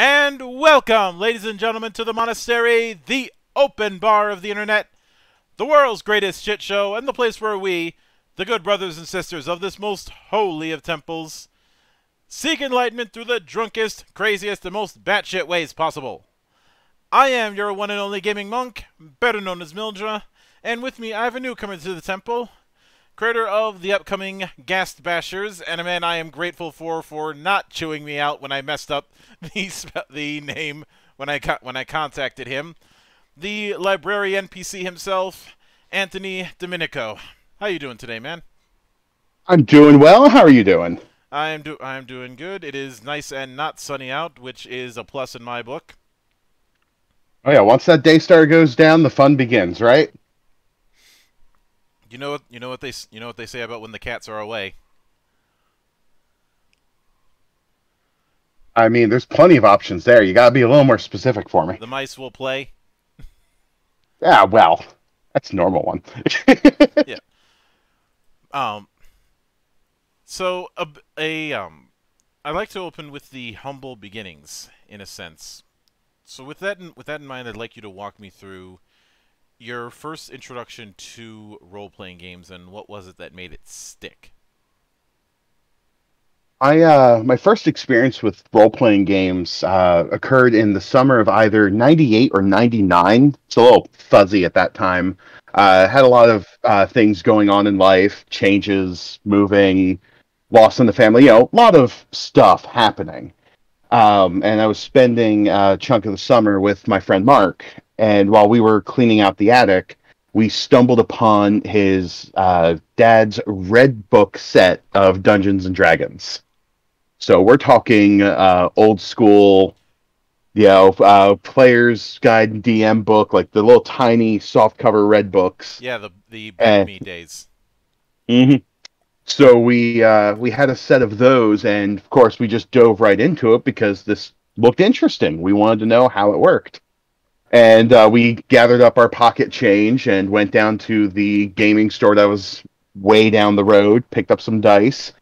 And welcome, ladies and gentlemen, to the monastery, the open bar of the internet, the world's greatest shit show, and the place where we, the good brothers and sisters of this most holy of temples, seek enlightenment through the drunkest, craziest, and most batshit ways possible. I am your one and only gaming monk, better known as Mildra, and with me I have a newcomer to the temple, creator of the upcoming Ghast Bashers, and a man I am grateful for for not chewing me out when I messed up the the name when I when I contacted him. The LibrariaNPC himself, Anthony DeMinico. How you doing today, man? I'm doing well. How are you doing? I am do I am doing good. It is nice and not sunny out, which is a plus in my book. Oh yeah, once that day star goes down, the fun begins, right? You know what? You know what they you know what they say about when the cats are away. I mean, there's plenty of options there. You gotta be a little more specific for me. The mice will play. Yeah, well, that's a normal one. yeah. Um. So a, a um, I like to open with the humble beginnings, in a sense. So with that in, with that in mind, I'd like you to walk me through your first introduction to role-playing games and what was it that made it stick? I uh, my first experience with role-playing games uh, occurred in the summer of either '98 or '99. It's a little fuzzy at that time. Uh, had a lot of uh, things going on in life, changes, moving, loss in the family. You know, a lot of stuff happening. Um, and I was spending a chunk of the summer with my friend Mark, and while we were cleaning out the attic, we stumbled upon his uh, dad's red book set of Dungeons and Dragons. So we're talking uh, old school, you know, uh, player's guide and DM book, like the little tiny soft cover red books. Yeah, the the BECMI days. Mm-hmm. So we uh, we had a set of those, and of course we just dove right into it because this looked interesting. We wanted to know how it worked and uh, we gathered up our pocket change and went down to the gaming store that was way down the road picked up some dice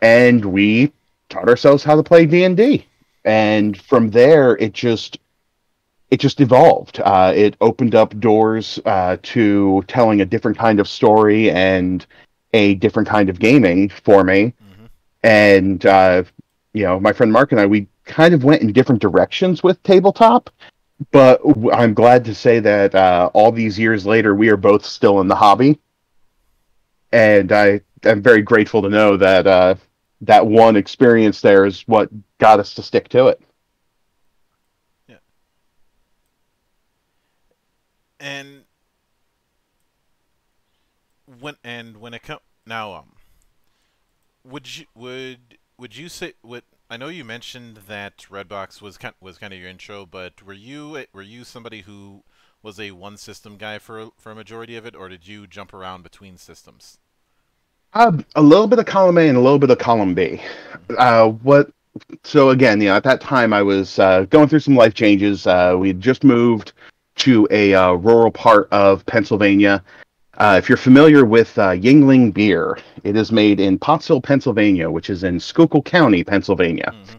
and we taught ourselves how to play d&d and from there it just it just evolved. Uh, it opened up doors uh, to telling a different kind of story and a different kind of gaming for me. Mm-hmm. and uh, you know my friend mark and i we kind of went in different directions with tabletop but I'm glad to say that uh, all these years later, we are both still in the hobby, and I am very grateful to know that uh, that one experience there is what got us to stick to it. Yeah, and when and when it comes now, um, would you would would you say would I know you mentioned that Redbox was kind was kind of your intro, but were you were you somebody who was a one system guy for for a majority of it, or did you jump around between systems? Uh, a little bit of column A and a little bit of column B. Uh, what? So again, you know, at that time I was uh, going through some life changes. Uh, we just moved to a uh, rural part of Pennsylvania, uh, if you're familiar with uh, Yuengling beer, it is made in Pottsville, Pennsylvania, which is in Schuylkill County, Pennsylvania. Mm-hmm.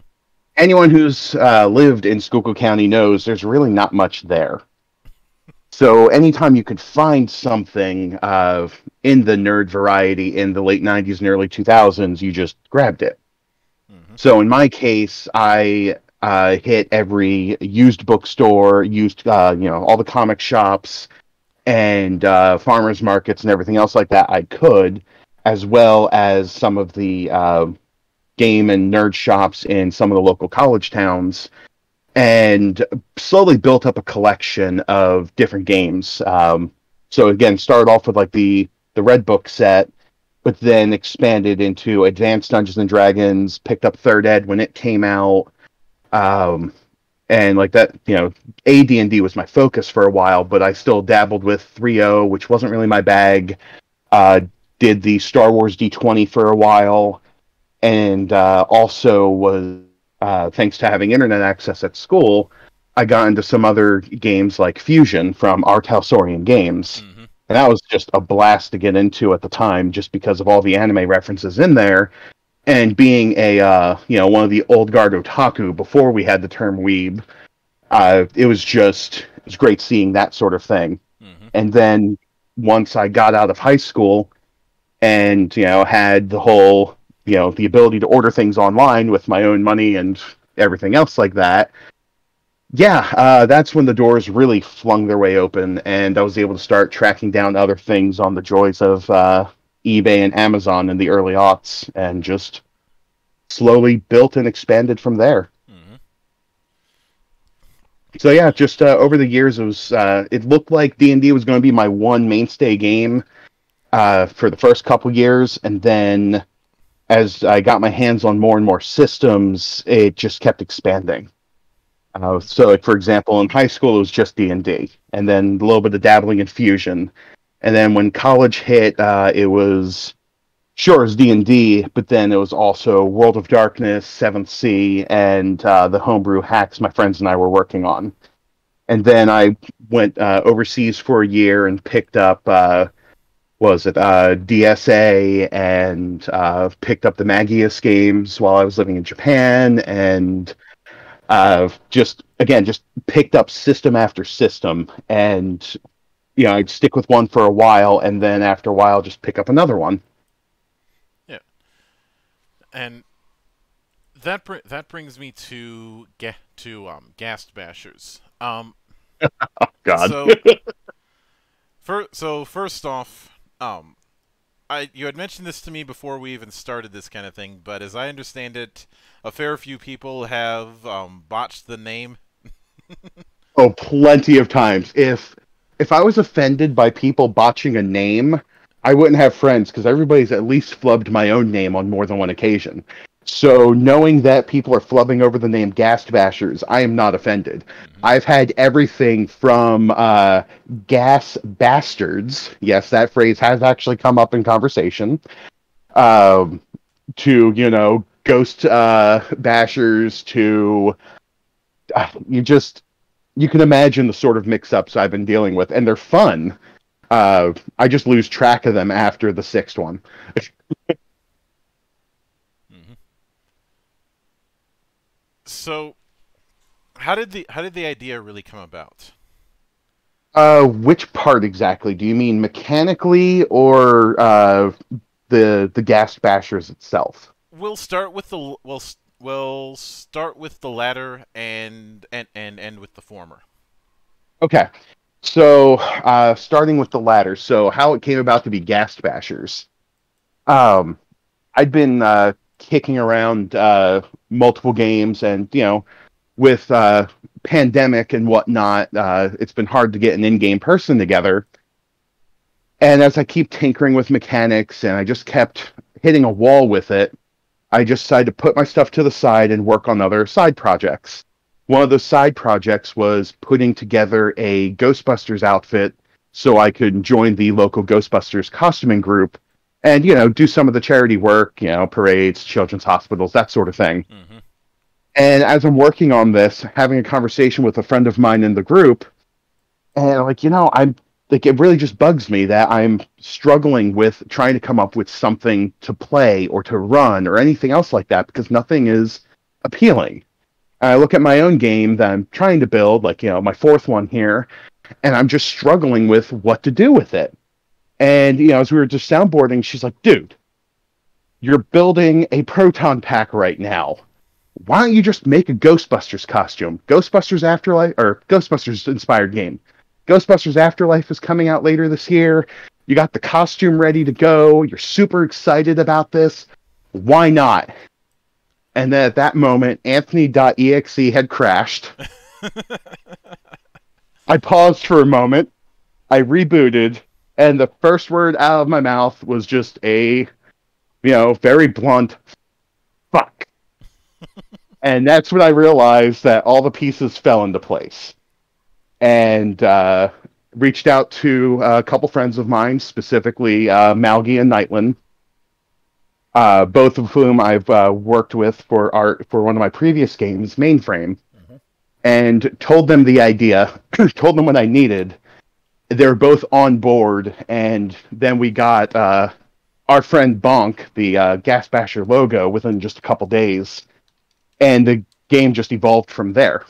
Anyone who's uh, lived in Schuylkill County knows there's really not much there. So anytime you could find something uh, in the nerd variety in the late 90s and early 2000s, you just grabbed it. Mm-hmm. So in my case, I uh, hit every used bookstore, used, uh, you know, all the comic shops, and uh, farmers markets and everything else like that I could, as well as some of the uh, game and nerd shops in some of the local college towns, and slowly built up a collection of different games. Um, so again, started off with like the the Red Book set, but then expanded into Advanced Dungeons and Dragons. Picked up Third Ed when it came out. Um, and like that you know AD&D was my focus for a while but I still dabbled with 3.0 which wasn't really my bag uh, did the Star Wars D20 for a while and uh, also was uh, thanks to having internet access at school I got into some other games like Fuzion from R. Talsorian Games mm-hmm. and that was just a blast to get into at the time just because of all the anime references in there and being a uh, you know one of the old guard otaku before we had the term weeb, uh, it was just it was great seeing that sort of thing. Mm-hmm. And then once I got out of high school, and you know had the whole you know the ability to order things online with my own money and everything else like that. Yeah, uh, that's when the doors really flung their way open, and I was able to start tracking down other things on the joys of uh, eBay and Amazon in the early aughts, and just slowly built and expanded from there. Mm-hmm. So yeah, just uh, over the years, it was uh, it looked like D and D was going to be my one mainstay game uh, for the first couple years, and then as I got my hands on more and more systems, it just kept expanding. Uh, so, like for example, in high school, it was just D and D, and then a little bit of dabbling in Fuzion, and then when college hit, uh, it was sure as D and D, but then it was also World of Darkness, Seventh Sea, and uh, the homebrew hacks my friends and I were working on. And then I went uh, overseas for a year and picked up uh, was it uh, DSA and uh, picked up the Magius games while I was living in Japan and uh, just again just picked up system after system and you know I'd stick with one for a while and then after a while just pick up another one. Yeah, and that br- that brings me to ga- to um Ghast Bashers. Um, God. so fir- so first off, um, I you had mentioned this to me before we even started this kind of thing, but as I understand it, a fair few people have um, botched the name. Oh, plenty of times. If if I was offended by people botching a name, I wouldn't have friends because everybody's at least flubbed my own name on more than one occasion. So knowing that people are flubbing over the name Ghast Bashers, I am not offended. I've had everything from uh, gas bastards. Yes, that phrase has actually come up in conversation. Um, to you know, ghost uh, bashers. To uh, you just you can imagine the sort of mix-ups I've been dealing with, and they're fun. Uh, I just lose track of them after the sixth one. So, how did the how did the idea really come about? Uh, which part exactly? Do you mean mechanically or uh, the the Ghast Bashers itself? We'll start with the we'll we'll start with the latter and and and end with the former. Okay. So, uh, starting with the latter. So, how it came about to be Ghast Bashers. Um, I'd been uh, kicking around uh, multiple games, and you know, with uh, pandemic and whatnot, uh, it's been hard to get an in-game person together. And as I keep tinkering with mechanics, and I just kept hitting a wall with it, I just decided to put my stuff to the side and work on other side projects one of those side projects was putting together a Ghostbusters outfit so I could join the local Ghostbusters costuming group and, you know, do some of the charity work, you know, parades, children's hospitals, that sort of thing. Mm-hmm. And as I'm working on this, having a conversation with a friend of mine in the group, and like, you know, I'm like, it really just bugs me that I'm struggling with trying to come up with something to play or to run or anything else like that because nothing is appealing. I look at my own game that I'm trying to build, like, you know, my fourth one here, and I'm just struggling with what to do with it. And, you know, as we were just soundboarding, she's like, dude, you're building a proton pack right now. Why don't you just make a Ghostbusters costume? Ghostbusters Afterlife, or Ghostbusters inspired game. Ghostbusters Afterlife is coming out later this year. You got the costume ready to go. You're super excited about this. Why not? And then at that moment, Anthony.exe had crashed. I paused for a moment. I rebooted, and the first word out of my mouth was just a, you know, very blunt, fuck. and that's when I realized that all the pieces fell into place. And uh, reached out to a couple friends of mine, specifically uh, Malgi and Nightland, uh, both of whom I've uh, worked with for art for one of my previous games, Mainframe, Mhm. and told them the idea, told them what I needed. They're both on board, and then we got uh, our friend Bonk the uh, Ghast Basher logo within just a couple days, and the game just evolved from there.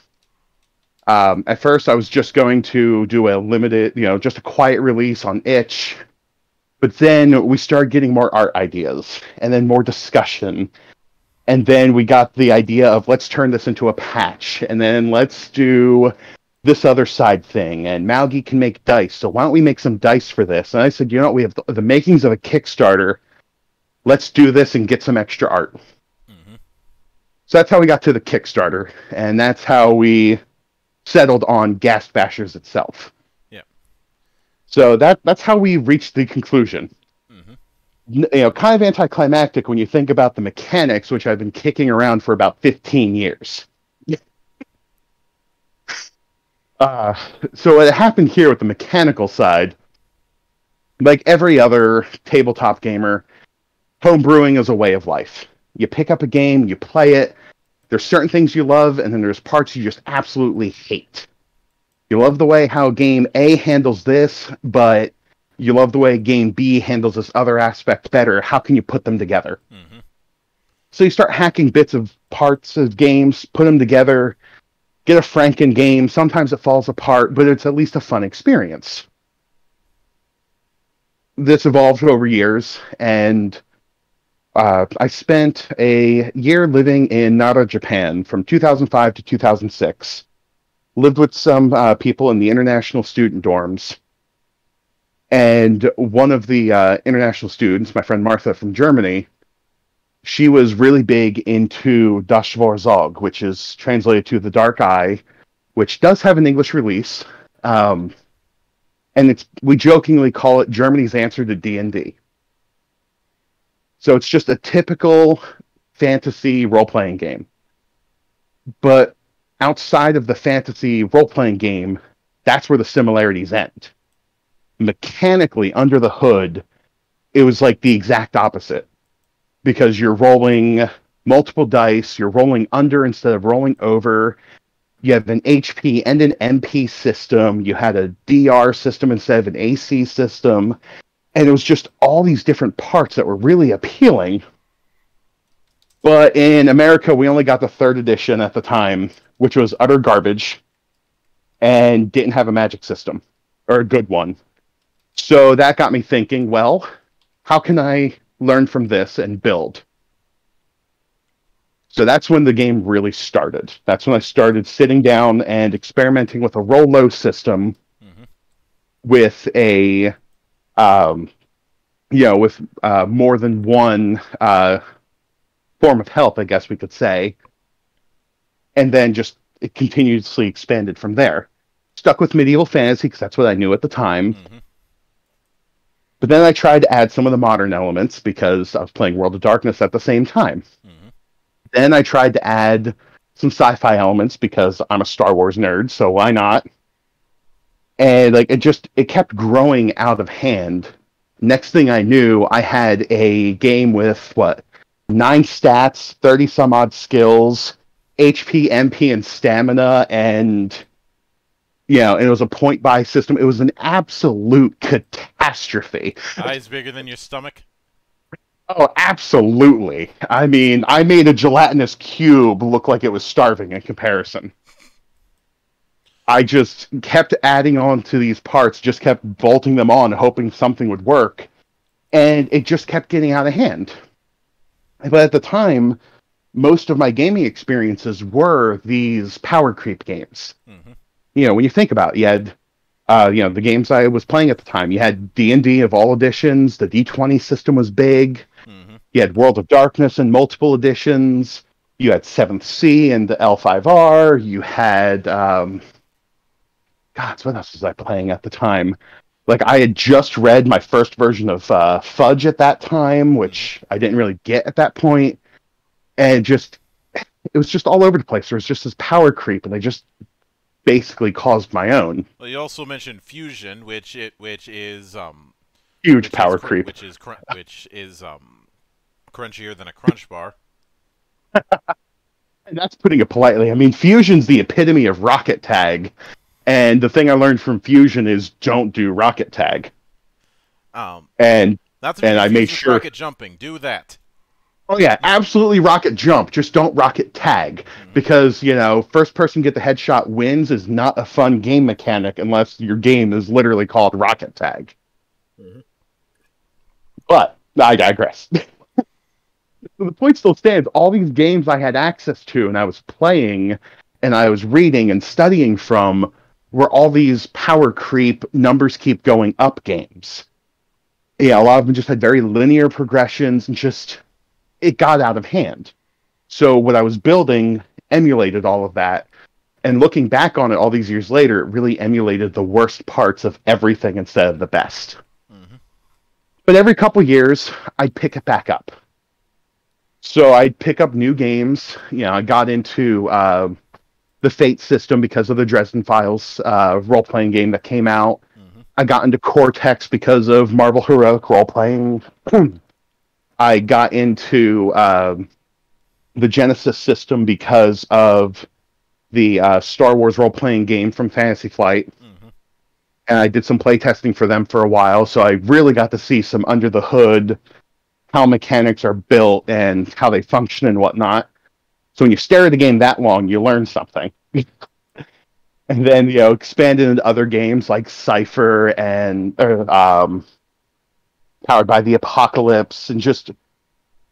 Um, at first, I was just going to do a limited, you know, just a quiet release on itch, but then we started getting more art ideas, and then more discussion, and then we got the idea of let's turn this into a patch, and then let's do this other side thing, and Maugi can make dice, so why don't we make some dice for this? And I said, you know, what? we have the, the makings of a Kickstarter. Let's do this and get some extra art. Mm-hmm. So that's how we got to the Kickstarter, and that's how we settled on Ghast Bashers itself. Yeah. So that that's how we reached the conclusion. Mm-hmm. You know, kind of anticlimactic when you think about the mechanics, which I've been kicking around for about 15 years. Uh, so what happened here with the mechanical side, like every other tabletop gamer, homebrewing is a way of life. You pick up a game, you play it. There's certain things you love, and then there's parts you just absolutely hate. You love the way how game A handles this, but you love the way game B handles this other aspect better. How can you put them together? Mm-hmm. So you start hacking bits of parts of games, put them together, get a Franken game. Sometimes it falls apart, but it's at least a fun experience. This evolved over years, and uh, I spent a year living in Nara, Japan from 2005 to 2006. Lived with some uh, people in the international student dorms. And one of the uh, international students, my friend Martha from Germany, she was really big into Das Zog, which is translated to The Dark Eye, which does have an English release. Um, and it's we jokingly call it Germany's answer to D&D. So it's just a typical fantasy role-playing game. But outside of the fantasy role-playing game, that's where the similarities end. Mechanically, under the hood, it was like the exact opposite because you're rolling multiple dice, you're rolling under instead of rolling over. You have an HP and an MP system. You had a DR system instead of an AC system. And it was just all these different parts that were really appealing. But in America, we only got the third edition at the time, which was utter garbage and didn't have a magic system or a good one. So that got me thinking well, how can I learn from this and build? So that's when the game really started. That's when I started sitting down and experimenting with a roll low system Mhm. with a, um, you know, with uh, more than one uh, form of help, I guess we could say. And then just it continuously expanded from there. Stuck with medieval fantasy because that's what I knew at the time. Mhm. But then I tried to add some of the modern elements because I was playing World of Darkness at the same time. Mhm. Then I tried to add some sci-fi elements because I'm a Star Wars nerd, so why not? And like it just it kept growing out of hand. Next thing I knew, I had a game with what nine stats, thirty some odd skills, HP, MP, and stamina, and you know, it was a point buy system. It was an absolute catastrophe. Eyes bigger than your stomach. Oh, absolutely. I mean, I made a gelatinous cube look like it was starving in comparison. I just kept adding on to these parts, just kept bolting them on, hoping something would work, and it just kept getting out of hand. But at the time, most of my gaming experiences were these power creep games. Mhm. You know, when you think about it, you had uh, you know, the games I was playing at the time. You had D&D of all editions, the D20 system was big. Mhm. You had World of Darkness in multiple editions. You had Seventh Sea and the L5R. You had, um, God, what else was I playing at the time? Like I had just read my first version of uh, Fudge at that time, which I didn't really get at that point, and just it was just all over the place. There was just this power creep, and I just basically caused my own Well, you also mentioned Fuzion, which it which is um huge which power is, creep. which is cr- which is um crunchier than a crunch bar. And that's putting it politely. I mean, Fuzion's the epitome of rocket tag. And the thing I learned from Fuzion is don't do rocket tag. Um, And And I made sure- rocket jumping. Do that. Oh yeah, absolutely rocket jump. Just don't rocket tag because you know first person get the headshot wins is not a fun game mechanic unless your game is literally called rocket tag. Mhm. But I digress. the point still stands. All these games I had access to and I was playing and I was reading and studying from were all these power creep numbers keep going up games. Yeah, a lot of them just had very linear progressions and just it got out of hand. So what I was building emulated all of that. And looking back on it all these years later, it really emulated the worst parts of everything instead of the best. Mhm. But every couple years, I'd pick it back up. So I'd pick up new games. You know, I got into uh, the Fate system because of the Dresden Files uh, role playing game that came out. Mhm. I got into Cortex because of Marvel Heroic role playing. I got into um the Genesys system because of the uh, Star Wars role playing game from Fantasy Flight. Mhm. And I did some playtesting for them for a while, so I really got to see some under the hood, how mechanics are built and how they function and whatnot. So when you stare at a game that long, you learn something. and then you know expanded into other games like Cypher and uh, um, Powered by the Apocalypse, and just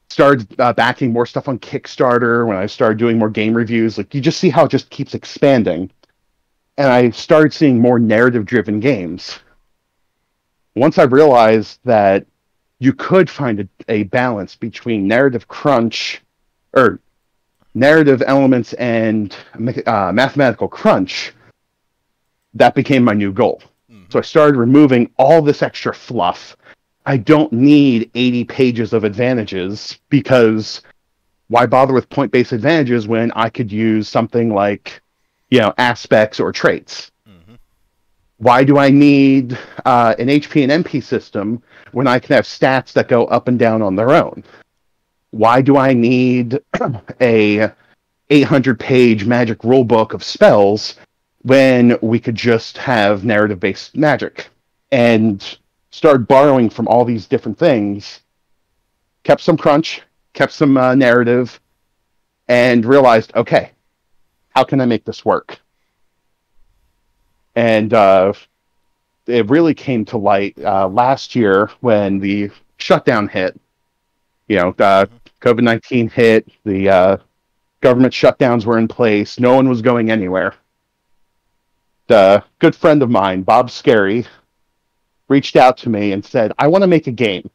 started uh, backing more stuff on Kickstarter. When I started doing more game reviews, like you just see how it just keeps expanding, and I started seeing more narrative-driven games. Once I realized that you could find a, a balance between narrative crunch or narrative elements and uh, mathematical crunch, that became my new goal. Mhm. So I started removing all this extra fluff. I don't need 80 pages of advantages because why bother with point based advantages when I could use something like, you know, aspects or traits? Mhm. Why do I need uh, an HP and MP system when I can have stats that go up and down on their own? Why do I need a 800 page magic rulebook of spells when we could just have narrative based magic? And start borrowing from all these different things kept some crunch kept some uh, narrative and realized okay how can i make this work? And uh, it really came to light uh, last year when the shutdown hit you know uh, covid-19 hit the uh, government shutdowns were in place no one was going anywhere a good friend of mine, Bob Scary, reached out to me and said, I want to make a game.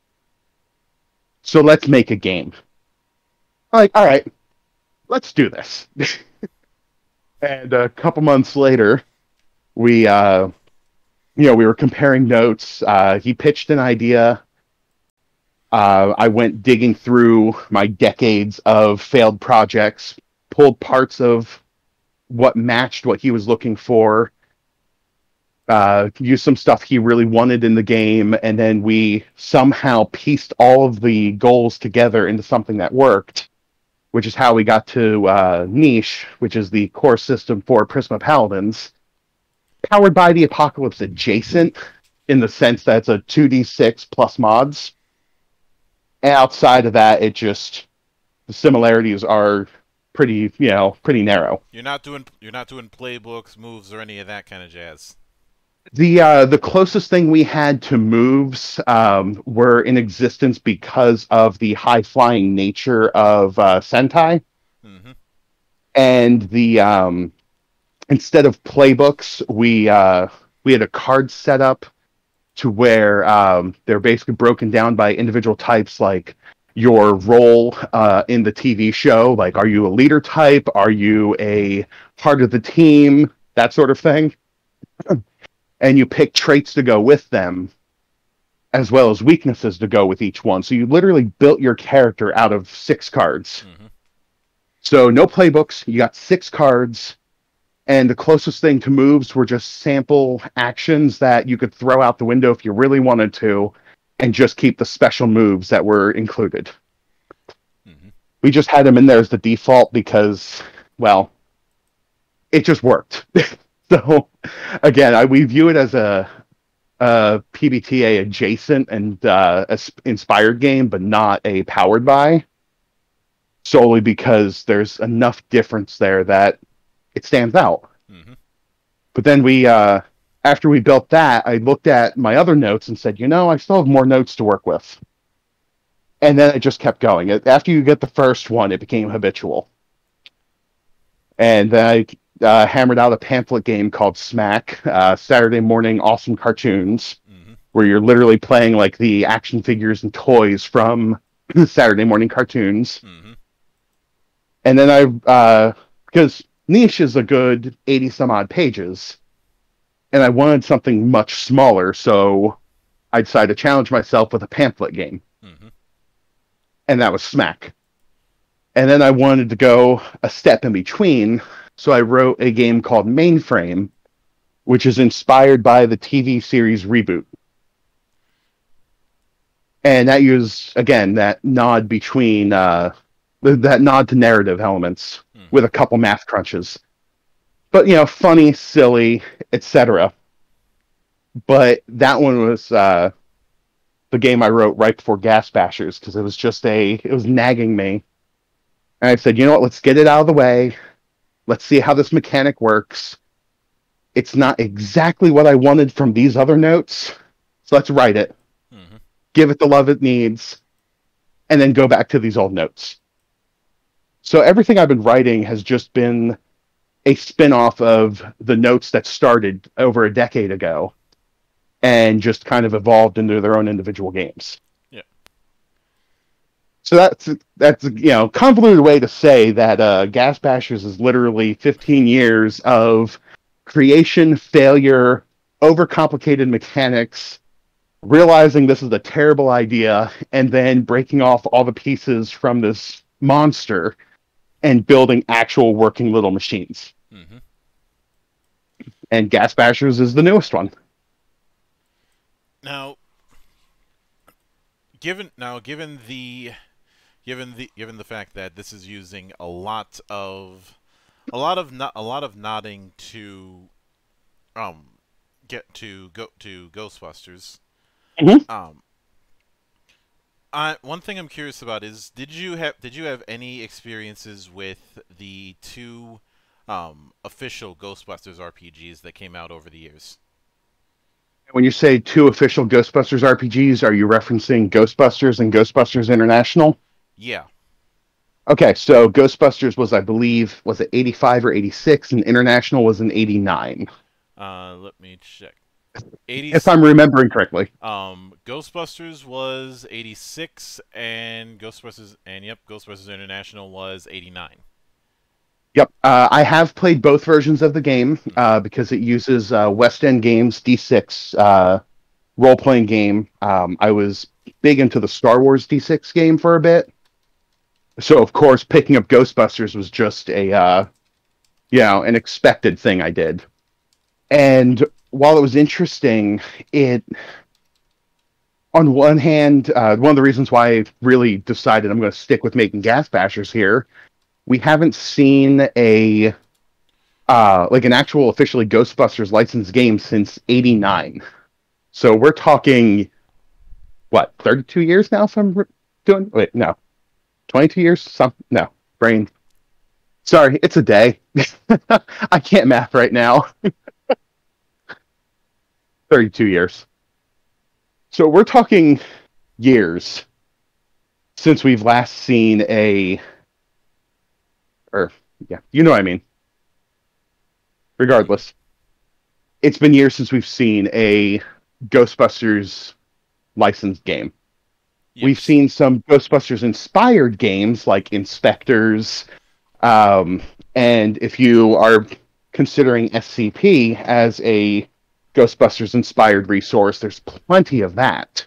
So let's make a game. I'm like, all right, let's do this. and a couple months later, we, uh, you know, we were comparing notes. Uh, he pitched an idea. Uh, I went digging through my decades of failed projects, pulled parts of what matched what he was looking for uh, used some stuff he really wanted in the game, and then we somehow pieced all of the goals together into something that worked, which is how we got to uh, Niche, which is the core system for Prisma Paladins, powered by the Apocalypse adjacent in the sense that it's a 2d6 plus mods. Outside of that, it just the similarities are pretty, you know, pretty narrow. You're not doing you're not doing playbooks, moves, or any of that kind of jazz. The uh, the closest thing we had to moves um, were in existence because of the high flying nature of uh, Sentai, hmm and the um, instead of playbooks, we uh, we had a card set up to where um, they're basically broken down by individual types, like your role uh, in the TV show. Like, are you a leader type? Are you a part of the team? That sort of thing. and you pick traits to go with them as well as weaknesses to go with each one. So you literally built your character out of six cards. hmm So no playbooks, you got six cards, and the closest thing to moves were just sample actions that you could throw out the window if you really wanted to, and just keep the special moves that were included. hmm We just had them in there as the default because, well, it just worked. so again, I, we view it as a a PBTA adjacent and uh, inspired game, but not a powered by, solely because there's enough difference there that it stands out. hmm But then we, uh, after we built that, I looked at my other notes and said, you know, I still have more notes to work with. And then it just kept going. After you get the first one, it became habitual. And then I uh, hammered out a pamphlet game called Smack, uh, Saturday Morning Awesome Cartoons, hmm where you're literally playing like the action figures and toys from Saturday Morning Cartoons hmm and then I uh because niche is a good 80 some odd pages. And I wanted something much smaller so I decided to challenge myself with a pamphlet game. Hmm and that was smack. And then I wanted to go a step in between so I wrote a game called Mainframe which is inspired by the TV series Reboot. And that used again that nod between uh that nod to narrative elements. With a couple math crunches. But you know, funny, silly, etc. But that one was uh, the game I wrote right before Ghast Bashers because it was just a it was nagging me. And I said, you know what, let's get it out of the way. Let's see how this mechanic works. It's not exactly what I wanted from these other notes, so let's write it, hmm give it the love it needs, and then go back to these old notes. So everything I've been writing has just been a spin-off of the notes that started over a decade ago and just kind of evolved into their own individual games. Yeah. So that's that's you know convoluted way to say that uh, Ghast Bashers is literally 15 years of creation, failure, overcomplicated mechanics, realizing this is a terrible idea, and then breaking off all the pieces from this monster and building actual working little machines. hmm And Ghast Bashers is the newest one. Now, given now given the given the given the fact that this is using a lot of a lot of no, a lot of nodding to um get to go to Ghostbusters. Mhm. Um, I one thing I'm curious about is did you have did you have any experiences with the two um, official Ghostbusters RPGs that came out over the years? When you say two official Ghostbusters RPGs, are you referencing Ghostbusters and Ghostbusters International? Yeah. Okay, so Ghostbusters was, I believe, was it 85 or 86, and International was in 89, Uh, let me check. 80, if I'm remembering correctly. um, Ghostbusters was 86, and Ghostbusters, and yep, Ghostbusters International was 89. Yep, uh, I have played both versions of the game uh, because it uses uh, West End Games D6 uh, role playing game. Um, I was big into the Star Wars D6 game for a bit, so of course picking up Ghostbusters was just a uh, you know an expected thing I did. And while it was interesting, it on one hand, uh, one of the reasons why I really decided I'm going to stick with making Ghast Bashers here we haven't seen a uh like an actual officially Ghostbusters licensed game since 89. So we're talking what, 32 years now if I'm doing wait, no. 22 years some no, brain. Sorry, it's a day. I can't math right now. 32 years. So we're talking years since we've last seen a or yeah, you know what I mean. Regardless, it's been years since we've seen a Ghostbusters licensed game. We've seen some Ghostbusters inspired games like InSpectres, um, and if you are considering SCP as a Ghostbusters inspired resource, there's plenty of that.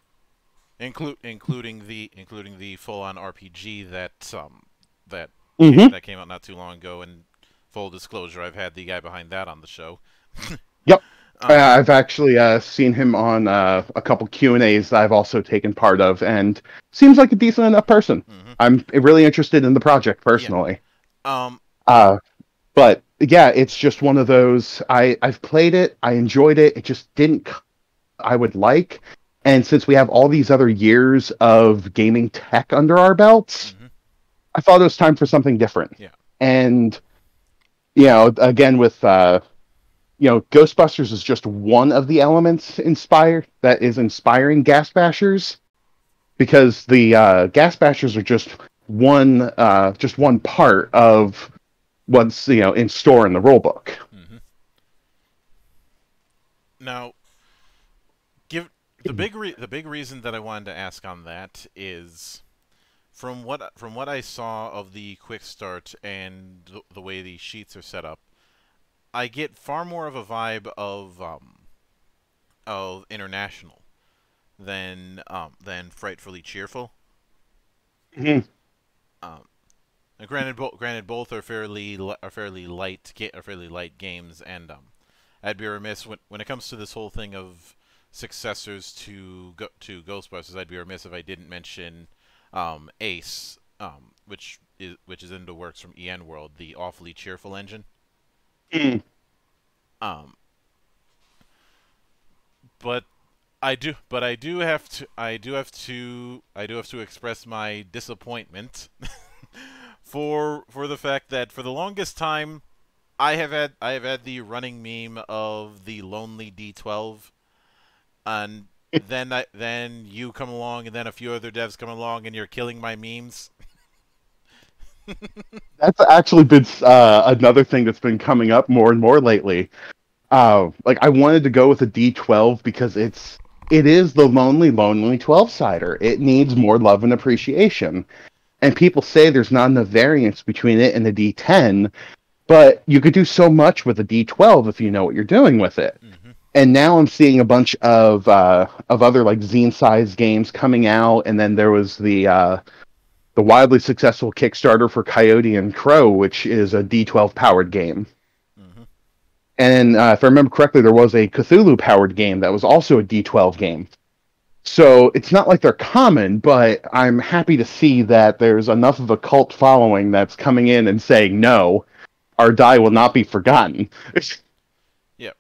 Inclu- including the including the full-on RPG that um that Mhm. that came out not too long ago. And full disclosure, I've had the guy behind that on the show. Yep. Um, I've actually uh, seen him on uh, a couple Q and A's that I've also taken part of, and seems like a decent enough person. mhm. I'm really interested in the project personally. Um, Uh, but yeah, it's just one of those. I I've played it, I enjoyed it. It just didn't I would like. And since we have all these other years of gaming tech under our belts, Mhm. I thought it was time for something different. Yeah. And you know, again with uh you know, Ghostbusters is just one of the elements inspired that is inspiring Ghast Bashers because the uh, Ghast Bashers are just one uh, just one part of what's you know in store in the rulebook. hmm Now, give the big re- the big reason that I wanted to ask on that is from what from what I saw of the quick start and the, the way the sheets are set up, I get far more of a vibe of um, of international than um, than frightfully cheerful. Mhm. Um, now granted, bo- granted, both are fairly are fairly light are fairly light games, and um, I'd be remiss when when it comes to this whole thing of successors to go- to Ghostbusters. I'd be remiss if I didn't mention um, Ace, um, which is which is in the works from EN World, the awfully cheerful engine. Mm. Um, but I do, but I do have to, I do have to, I do have to express my disappointment for for the fact that for the longest time, I have had I have had the running meme of the lonely D12, and then I then you come along, and then a few other devs come along, and you're killing my memes. That's actually been uh, another thing that's been coming up more and more lately. Uh, like I wanted to go with a D12 because it's it is the lonely, lonely 12 sider. It needs more love and appreciation. And people say there's not enough variance between it and the D10, but you could do so much with a D12 if you know what you're doing with it. hmm And now I'm seeing a bunch of uh, of other like zine size games coming out, and then there was the uh, the wildly successful Kickstarter for Coyote and Crow, which is a D12 powered game. hmm And uh, if I remember correctly, there was a Cthulhu powered game that was also a D12 game. So it's not like they're common, but I'm happy to see that there's enough of a cult following that's coming in and saying, no, our die will not be forgotten. yep.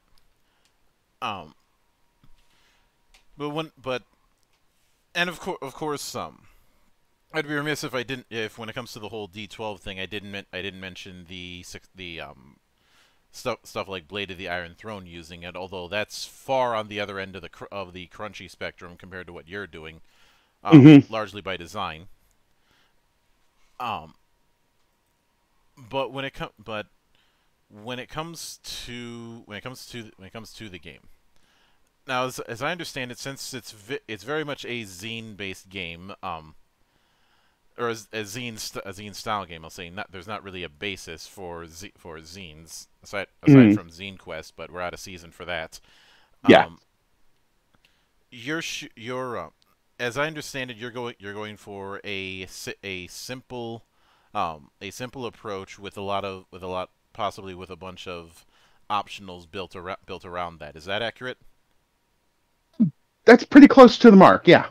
Um, but when, but, and of course, of course, um, I'd be remiss if I didn't, if when it comes to the whole D12 thing, I didn't, I didn't mention the the um, stuff, stuff like Blade of the Iron Throne using it. Although that's far on the other end of the cr- of the crunchy spectrum compared to what you're doing, um, Mhm. largely by design. Um, but when it comes, but when it comes to when it comes to when it comes to the game. Now, as, as I understand it, since it's vi- it's very much a zine-based game, um, or as a zine st- a zine style game, I'll say. Not there's not really a basis for z- for zines aside aside Mhm. from Zine Quest, but we're out of season for that. Yeah. Um, you're sh- you're uh, as I understand it, you're going you're going for a si- a simple um, a simple approach with a lot of with a lot possibly with a bunch of optionals built around built around that. Is that accurate? That's pretty close to the mark, yeah.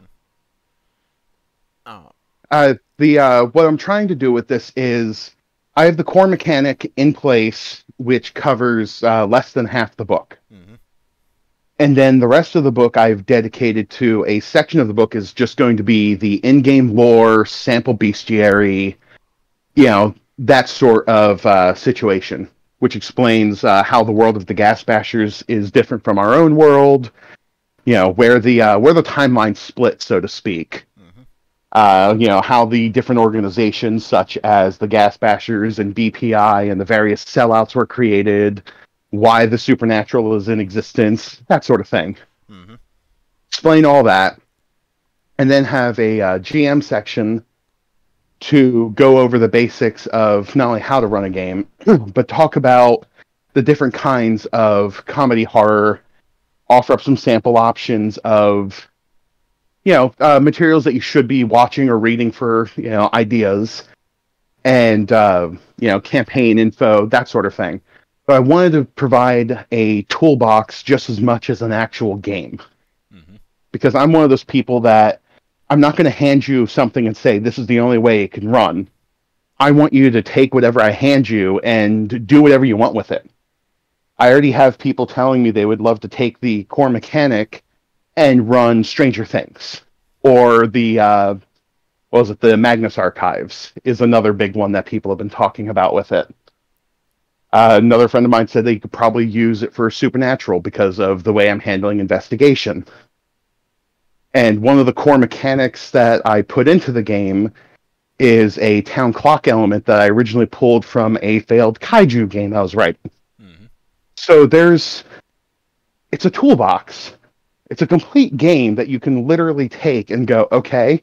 Oh, Uh, the uh, what I'm trying to do with this is I have the core mechanic in place, which covers uh, less than half the book, hmm and then the rest of the book I've dedicated to a section of the book is just going to be the in-game lore, sample bestiary, you know, that sort of uh, situation, which explains uh, how the world of the Ghast Bashers is different from our own world. You know, where the uh, where the timeline split, so to speak uh, you know, how the different organizations such as the Ghast Bashers and BPI and the various sellouts were created, why the supernatural is in existence, that sort of thing. hmm Explain all that, and then have a uh, GM section to go over the basics of not only how to run a game, but talk about the different kinds of comedy horror, offer up some sample options of you know uh, materials that you should be watching or reading for you know ideas and uh, you know campaign info that sort of thing. But i wanted to provide a toolbox just as much as an actual game. Hmm because i'm one of those people that i'm not going to hand you something and say this is the only way it can run. I want you to take whatever i hand you and do whatever you want with it. I already have people telling me they would love to take the core mechanic and run Stranger Things or the uh, what was it the Magnus Archives is another big one that people have been talking about with it. Uh, another friend of mine said they could probably use it for Supernatural because of the way I'm handling investigation. And one of the core mechanics that I put into the game is a town clock element that I originally pulled from a failed kaiju game I was writing. Mm-hmm. So there's it's a toolbox. It's a complete game that you can literally take and go, okay,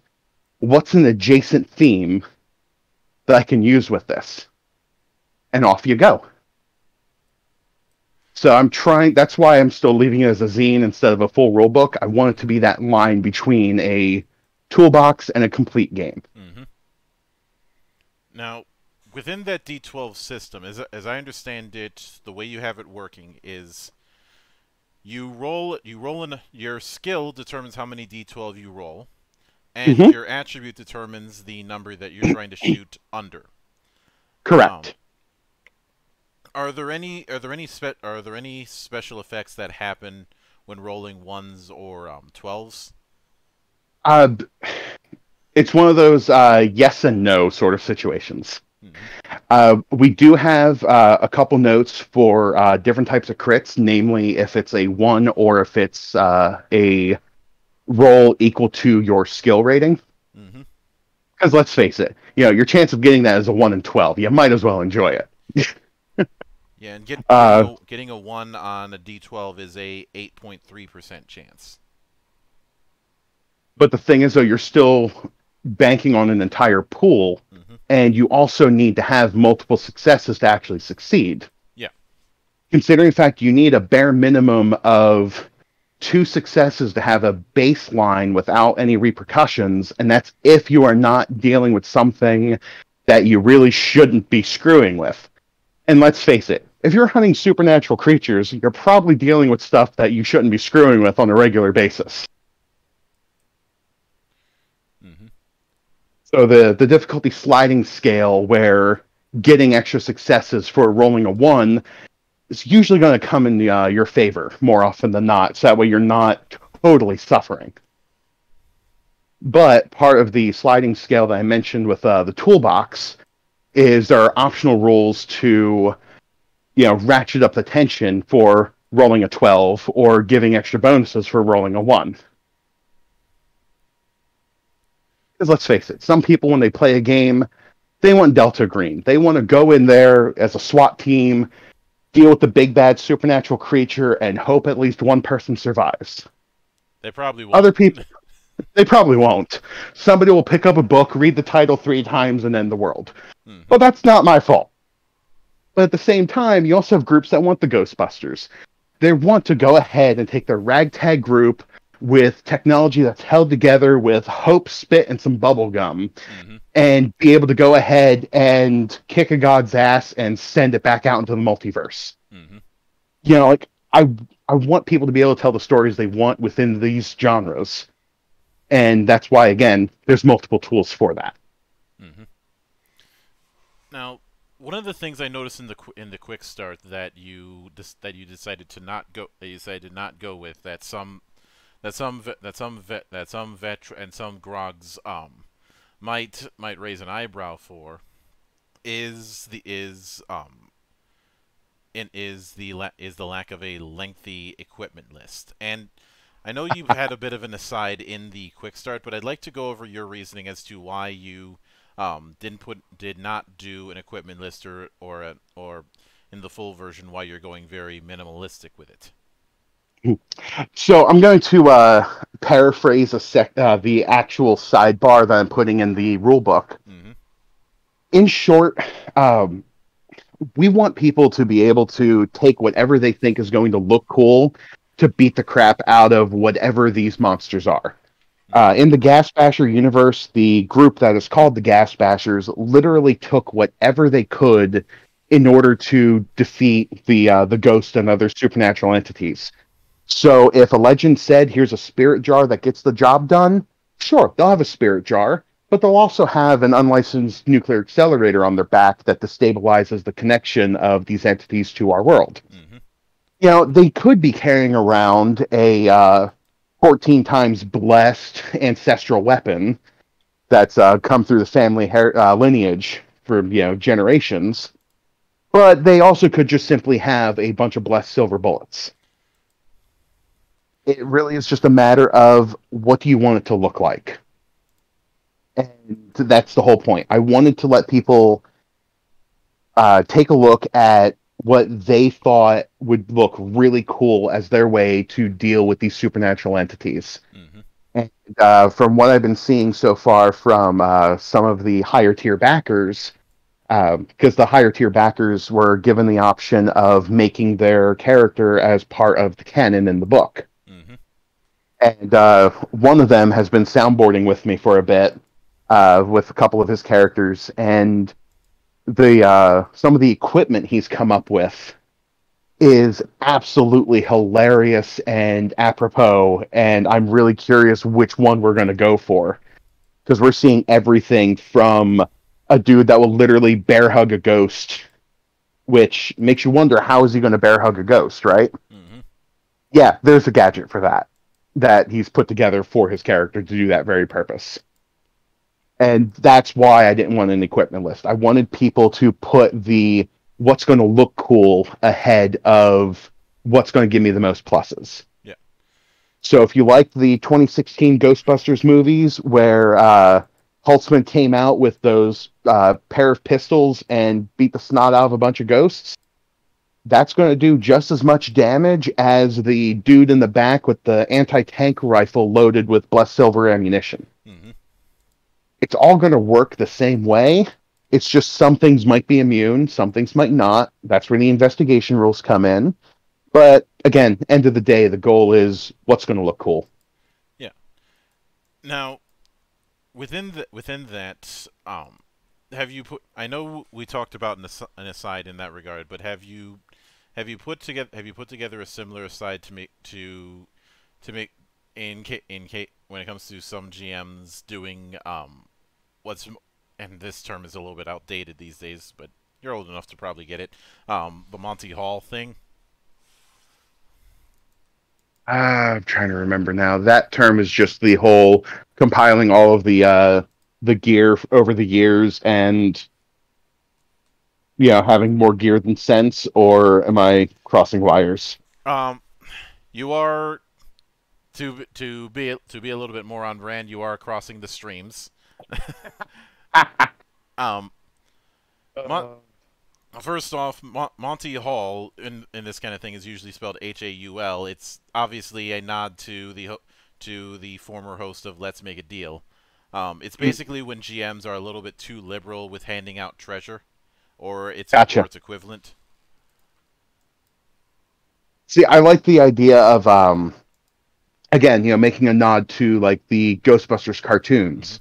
what's an adjacent theme that I can use with this? And off you go. So I'm trying. That's why I'm still leaving it as a zine instead of a full rule book. I want it to be that line between a toolbox and a complete game. Mm-hmm. Now, within that D12 system, as as I understand it, the way you have it working is you roll you roll in your skill determines how many D12 you roll, and mm-hmm. your attribute determines the number that you're trying to shoot under. Correct. Um, are there any are there any spe- are there any special effects that happen when rolling ones or um, twelves? Uh, it's one of those uh, yes and no sort of situations. Mm-hmm. Uh, we do have uh, a couple notes for uh, different types of crits, namely if it's a one or if it's uh, a roll equal to your skill rating. Because mm-hmm. let's face it, you know your chance of getting that is a one in twelve. You might as well enjoy it. Yeah, and get, uh, getting, a one on a D12 is a 8.3% chance. But the thing is, though, you're still banking on an entire pool, mm-hmm. and you also need to have multiple successes to actually succeed. Yeah. Considering the fact you need a bare minimum of two successes to have a baseline without any repercussions, and that's if you are not dealing with something that you really shouldn't be screwing with. And let's face it, if you're hunting supernatural creatures, you're probably dealing with stuff that you shouldn't be screwing with on a regular basis. Mm-hmm. So the the difficulty sliding scale, where getting extra successes for rolling a one, is usually going to come in uh, your favor more often than not. So that way you're not totally suffering. But part of the sliding scale that I mentioned with uh, the toolbox is there are optional rules to you know, ratchet up the tension for rolling a 12 or giving extra bonuses for rolling a 1. Because let's face it, some people, when they play a game, they want Delta Green. They want to go in there as a SWAT team, deal with the big bad supernatural creature, and hope at least one person survives. They probably won't. Other people, they probably won't. Somebody will pick up a book, read the title three times, and end the world. Mm-hmm. But that's not my fault. But at the same time, you also have groups that want the Ghostbusters. They want to go ahead and take their ragtag group with technology that's held together with hope, spit, and some bubble gum, mm-hmm. and be able to go ahead and kick a god's ass and send it back out into the multiverse. Mm-hmm. You know, like I, I want people to be able to tell the stories they want within these genres, and that's why, again, there's multiple tools for that. Mm-hmm. Now, one of the things I noticed in the in the quick start that you that you decided to not go that you decided to not go with that some that some that some vet that some vet and some grogs um might might raise an eyebrow for is the is um and is the is the lack of a lengthy equipment list and I know you've had a bit of an aside in the quick start, but I'd like to go over your reasoning as to why you um, didn't put did not do an equipment list or or a, or in the full version why you're going very minimalistic with it. So I'm going to uh, paraphrase a sec- uh, the actual sidebar that I'm putting in the rulebook. Mm-hmm. In short, um, we want people to be able to take whatever they think is going to look cool to beat the crap out of whatever these monsters are. Uh, in the Ghast Basher universe, the group that is called the Ghast Bashers literally took whatever they could in order to defeat the uh, the ghost and other supernatural entities. So, if a legend said, "Here's a spirit jar that gets the job done," sure, they'll have a spirit jar, but they'll also have an unlicensed nuclear accelerator on their back that destabilizes the connection of these entities to our world. Mm-hmm. You know, they could be carrying around a uh, 14 times blessed ancestral weapon that's uh, come through the family her- uh, lineage for you know generations. But they also could just simply have a bunch of blessed silver bullets. It really is just a matter of what do you want it to look like. And that's the whole point. I wanted to let people uh, take a look at what they thought would look really cool as their way to deal with these supernatural entities. Mm-hmm. And uh, from what I've been seeing so far from uh, some of the higher tier backers, because the higher tier backers were given the option of making their character as part of the canon in the book. And uh, one of them has been soundboarding with me for a bit uh, with a couple of his characters, and the uh, some of the equipment he's come up with is absolutely hilarious and apropos, and I'm really curious which one we're going to go for because we're seeing everything from a dude that will literally bear hug a ghost, which makes you wonder how is he going to bear hug a ghost, right? Mm-hmm. Yeah, there's a gadget for that that he's put together for his character to do that very purpose and that's why I didn't want an equipment list. I wanted people to put the what's going to look cool ahead of what's going to give me the most pluses. Yeah. So if you like the 2016 Ghostbusters movies where uh, Holtzmann came out with those uh, pair of pistols and beat the snot out of a bunch of ghosts, that's going to do just as much damage as the dude in the back with the anti-tank rifle loaded with blessed silver ammunition Mm-hmm. it's all going to work the same way. It's just some things might be immune, some things might not. That's where the investigation rules come in. But again, end of the day, the goal is what's going to look cool. Yeah. Now, within the within that, um, have you put? I know we talked about an, as- an aside in that regard, but have you have you put together have you put together a similar aside to make to to make in ca- in when it comes to some GMs doing um what's and this term is a little bit outdated these days, but you're old enough to probably get it. Um, the Monty Hall thing. I'm trying to remember now. That term is just the whole compiling all of the uh, the gear over the years and you know having more gear than sense. Or am I crossing wires? Um, you are to to be to be a little bit more on brand. You are crossing the streams. um, Mon- first off, Mon- Monty Hall in in this kind of thing is usually spelled H A U L. It's obviously a nod to the ho- to the former host of Let's Make a Deal. Um, it's basically when GMs are a little bit too liberal with handing out treasure, or its Gotcha. or its equivalent. See, I like the idea of um again, you know, making a nod to like the Ghostbusters cartoons.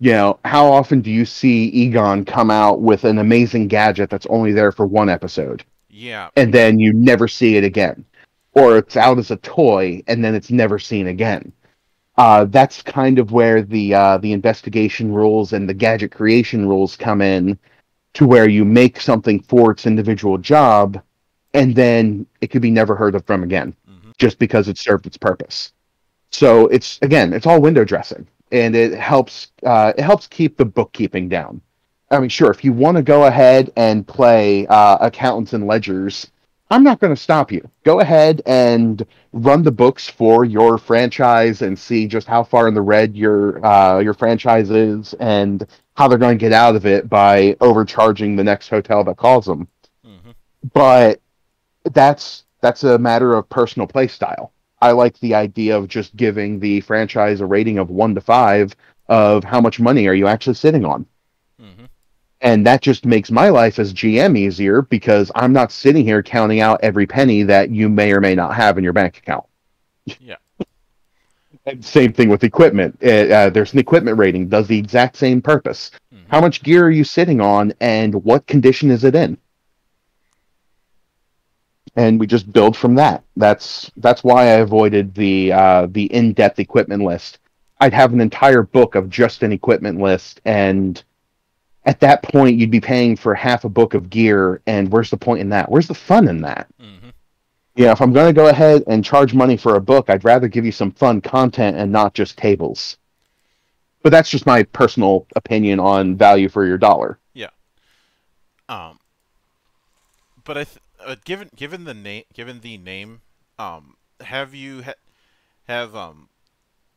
You know, how often do you see Egon come out with an amazing gadget that's only there for one episode Yeah, and then you never see it again? Or it's out as a toy and then it's never seen again. Uh, that's kind of where the uh, the investigation rules and the gadget creation rules come in to where you make something for its individual job and then it could be never heard of from again hmm just because it served its purpose. So it's again, it's all window dressing, and it helps uh, it helps keep the bookkeeping down. I mean, sure, if you want to go ahead and play uh, accountants and ledgers, I'm not going to stop you. Go ahead and run the books for your franchise and see just how far in the red your uh, your franchise is and how they're going to get out of it by overcharging the next hotel that calls them hmm but that's that's a matter of personal play style. I like the idea of just giving the franchise a rating of one to five of how much money are you actually sitting on. hmm And that just makes my life as GM easier because I'm not sitting here counting out every penny that you may or may not have in your bank account. Yeah. Same thing with equipment. Uh, uh, there's an equipment rating, does the exact same purpose. hmm How much gear are you sitting on, and what condition is it in? And we just build from that. That's that's why I avoided the uh, the in-depth equipment list. I'd have an entire book of just an equipment list, and at that point, you'd be paying for half a book of gear. And where's the point in that? Where's the fun in that? hmm know, if I'm going to go ahead and charge money for a book, I'd rather give you some fun content and not just tables. But that's just my personal opinion on value for your dollar. Um, but I th- uh, given given the name given the name, um, have you ha- have um,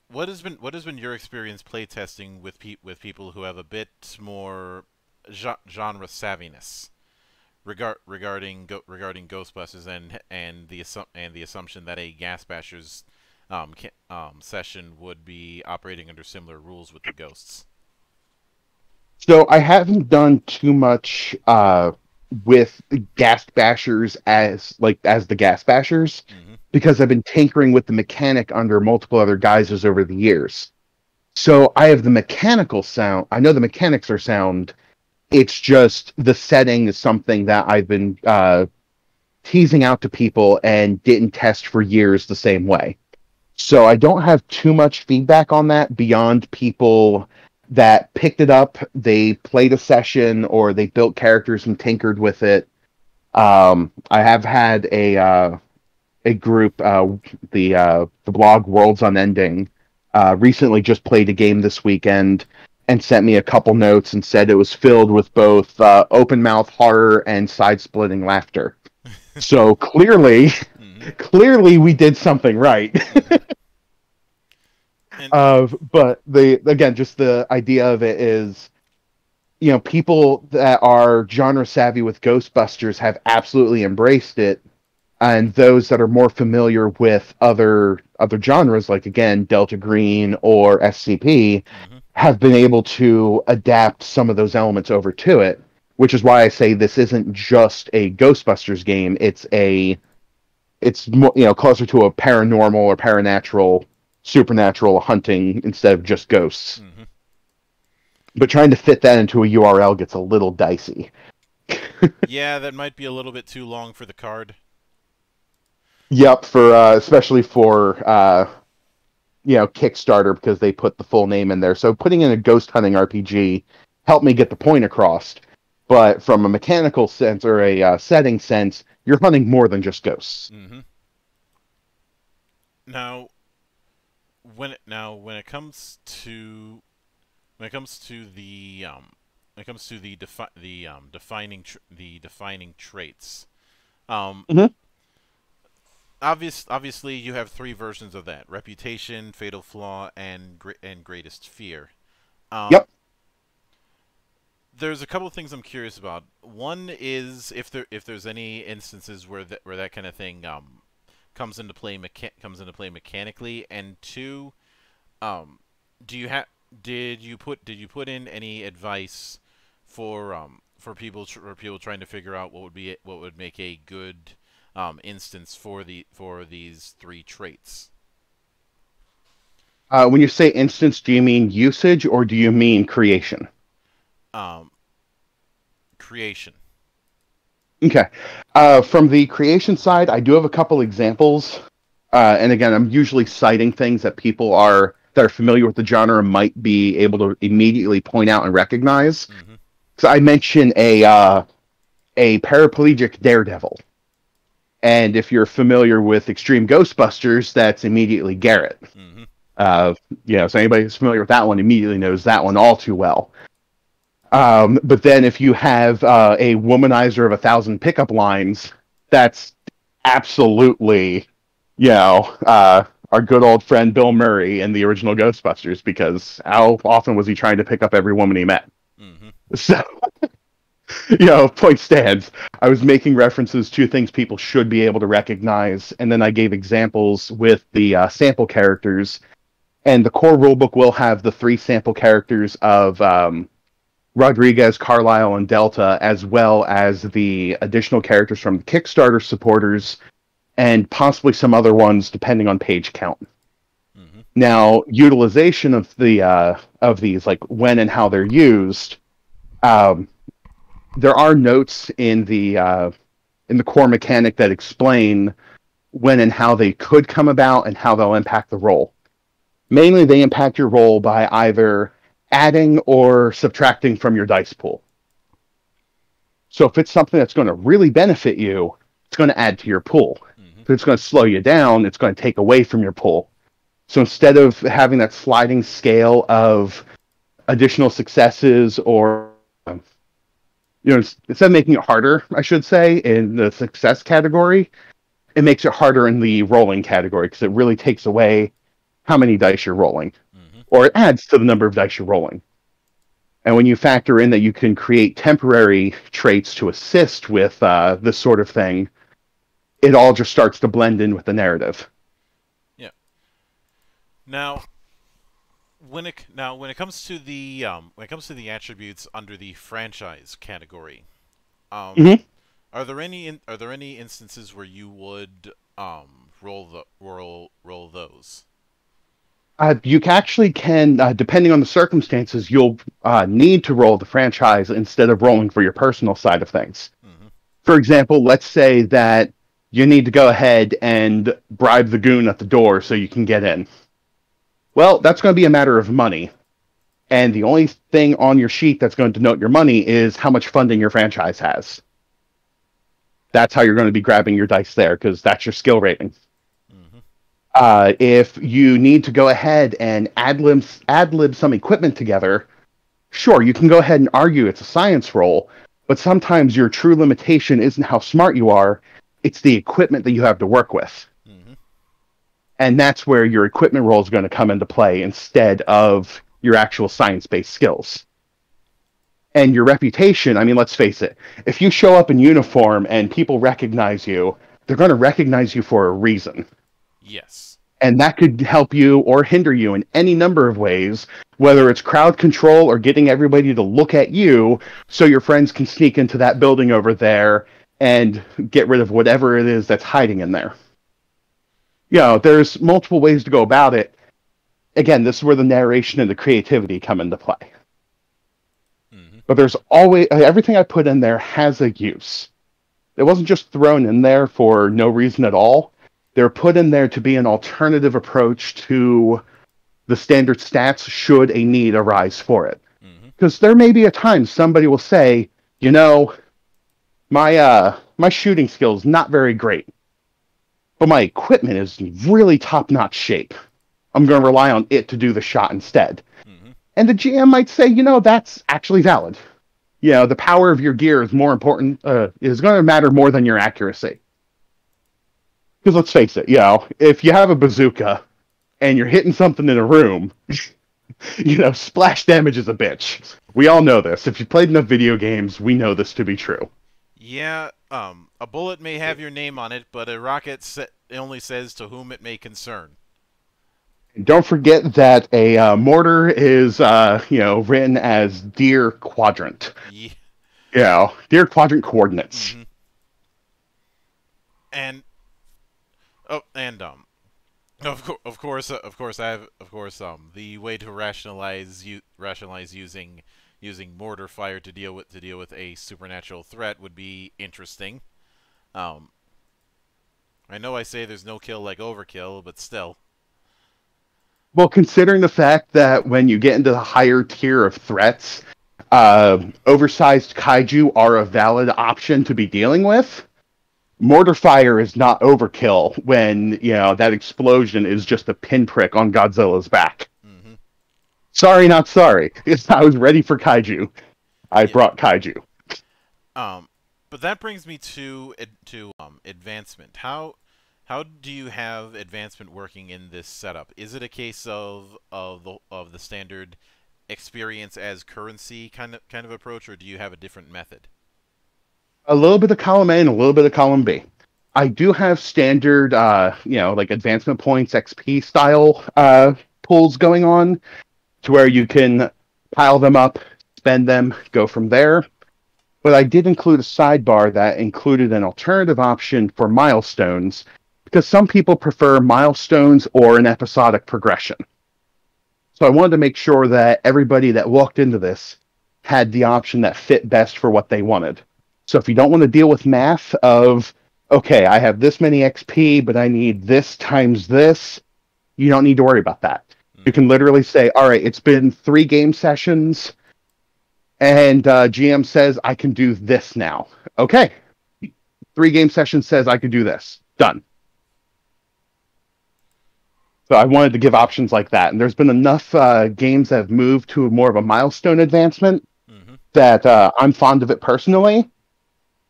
what has been what has been your experience playtesting with pe- with people who have a bit more gen- genre savviness regard regarding go- regarding Ghostbusters and and the and the assumption that a Ghast Bashers um, um, session would be operating under similar rules with the ghosts. So I haven't done too much uh, with ghast bashers as like as the ghast bashers hmm because I've been tinkering with the mechanic under multiple other guises over the years. So I have the mechanical sound. I know the mechanics are sound. It's just the setting is something that I've been uh, teasing out to people and didn't test for years the same way. So I don't have too much feedback on that beyond people that picked it up, they played a session, or they built characters and tinkered with it. Um, I have had a uh, a group, uh, the uh, the blog Worlds Unending, uh, recently just played a game this weekend and sent me a couple notes and said it was filled with both uh, open mouth horror and side splitting laughter. so clearly, hmm clearly we did something right. And, uh, but the again, just the idea of it is, you know, people that are genre savvy with Ghostbusters have absolutely embraced it, and those that are more familiar with other other genres, like again Delta Green or SCP, mhm. Have been able to adapt some of those elements over to it. Which is why I say this isn't just a Ghostbusters game; it's a it's more you know closer to a paranormal or paranatural supernatural hunting instead of just ghosts. Mhm. But trying to fit that into a URL gets a little dicey. yeah, that might be a little bit too long for the card. Yep, for uh, especially for uh, you know Kickstarter because they put the full name in there. So putting in a ghost hunting RPG helped me get the point across. But from a mechanical sense or a uh, setting sense, you're hunting more than just ghosts. hmm Now, when it, now when it comes to when it comes to the um, when it comes to the defi- the um, defining tr- the defining traits, um, Mhm. Obvious obviously you have three versions of that: reputation, fatal flaw, and and greatest fear. Um, Yep. There's a couple of things I'm curious about. One is if there if there's any instances where that where that kind of thing um, comes into play mecha- comes into play mechanically, and two, um, do you have did you put did you put in any advice for um for people tr- for people trying to figure out what would be what would make a good um, instance for the for these three traits? Uh, when you say instance, do you mean usage or do you mean creation? Um, creation. Okay. Uh, from the creation side, I do have a couple examples. Uh, and again, I'm usually citing things that people are that are familiar with the genre might be able to immediately point out and recognize. hmm So I mentioned a uh, a paraplegic daredevil, and if you're familiar with Extreme Ghostbusters, that's immediately Garrett. hmm Uh, you know, so anybody who's familiar with that one immediately knows that one all too well. Um, but then if you have uh, a womanizer of a thousand pickup lines, that's absolutely, you know, uh, our good old friend Bill Murray in the original Ghostbusters, because how often was he trying to pick up every woman he met? hmm So, you know, point stands. I was making references to things people should be able to recognize, and then I gave examples with the uh, sample characters. And the core rulebook will have the three sample characters of um, Rodriguez, Carlisle, and Delta, as well as the additional characters from the Kickstarter supporters, and possibly some other ones depending on page count. hmm Now, utilization of the uh, of these, like when and how they're used, um, there are notes in the uh, in the core mechanic that explain when and how they could come about and how they'll impact the roll. Mainly, they impact your roll by either adding or subtracting from your dice pool. So, if it's something that's going to really benefit you, it's going to add to your pool. hmm If it's going to slow you down. It's going to take away from your pool. So instead of having that sliding scale of additional successes or um, you know instead of making it harder i should say in the success category it makes it harder in the rolling category because it really takes away how many dice you're rolling. Hmm or it adds to the number of dice you're rolling. And when you factor in that you can create temporary traits to assist with uh, this sort of thing it all just starts to blend in with the narrative. Yeah. Now, when it now when it comes to the um, when it comes to the attributes under the franchise category, um, Mhm. are there any in, are there any instances where you would um, roll the roll roll those? Uh, you actually can, uh, depending on the circumstances, you'll uh, need to roll the franchise instead of rolling for your personal side of things. hmm For example, let's say that you need to go ahead and bribe the goon at the door so you can get in. Well, that's going to be a matter of money. And the only thing on your sheet that's going to denote your money is how much funding your franchise has. That's how you're going to be grabbing your dice there because that's your skill rating. hmm uh, if you need to go ahead and ad lib, ad lib some equipment together, sure, you can go ahead and argue it's a science roll, but sometimes your true limitation isn't how smart you are, it's the equipment that you have to work with. And that's where your equipment role is going to come into play instead of your actual science based skills. And your reputation, I mean, let's face it, if you show up in uniform and people recognize you, they're going to recognize you for a reason. Yes. and that could help you or hinder you in any number of ways whether it's crowd control or getting everybody to look at you so your friends can sneak into that building over there and get rid of whatever it is that's hiding in there you know there's multiple ways to go about it. Again this is where the narration and the creativity come into play. Hmm but there's always everything i put in there has a use. It wasn't just thrown in there for no reason at all. They're put in there to be an alternative approach to the standard stats should a need arise for it. Because there may be a time somebody will say you know my uh my shooting skills not very great but my equipment is in really top notch shape i'm going to rely on it to do the shot instead Mm-hmm. and the GM might say, you know, that's actually valid. You know, the power of your gear is more important, uh, is going to matter more than your accuracy. Because let's face it, you know, if you have a bazooka and you're hitting something in a room, you know, splash damage is a bitch. We all know this. If you played enough video games, we know this to be true. Yeah. Um, a bullet may have your name on it, but a rocket sa- only says to whom it may concern. And don't forget that a uh, mortar is, uh, you know, written as deer quadrant. Yeah, You know, deer quadrant coordinates. Mhm. And oh, and um, of course, of course, uh, of course, I have, of course, um, the way to rationalize you rationalize using using mortar fire to deal with to deal with a supernatural threat would be interesting. Um, I know I say there's no kill like overkill, but still. Well, considering the fact that when you get into the higher tier of threats, uh, oversized kaiju are a valid option to be dealing with. Mortar fire is not overkill when you know that explosion is just a pinprick on Godzilla's back. Sorry, not sorry. I was ready for kaiju. I Yeah. brought kaiju. Um, but that brings me to to um advancement. How how do you have advancement working in this setup? Is it a case of of the of the standard experience as currency kind of kind of approach, or do you have a different method? a little bit of column A and a little bit of column B. I do have standard, uh, you know, like advancement points, XP style uh, pulls going on to where you can pile them up, spend them, go from there. But I did include a sidebar that included an alternative option for milestones because some people prefer milestones or an episodic progression. So I wanted to make sure that everybody that walked into this had the option that fit best for what they wanted. So if you don't want to deal with math of, okay, I have this many XP, but I need this times this, you don't need to worry about that. You can literally say, all right, it's been three game sessions, and uh, GM says I can do this now. Okay. Three game sessions says I can do this. Done. So I wanted to give options like that, and there's been enough uh, games that have moved to more of a milestone advancement hmm that uh, I'm fond of it personally.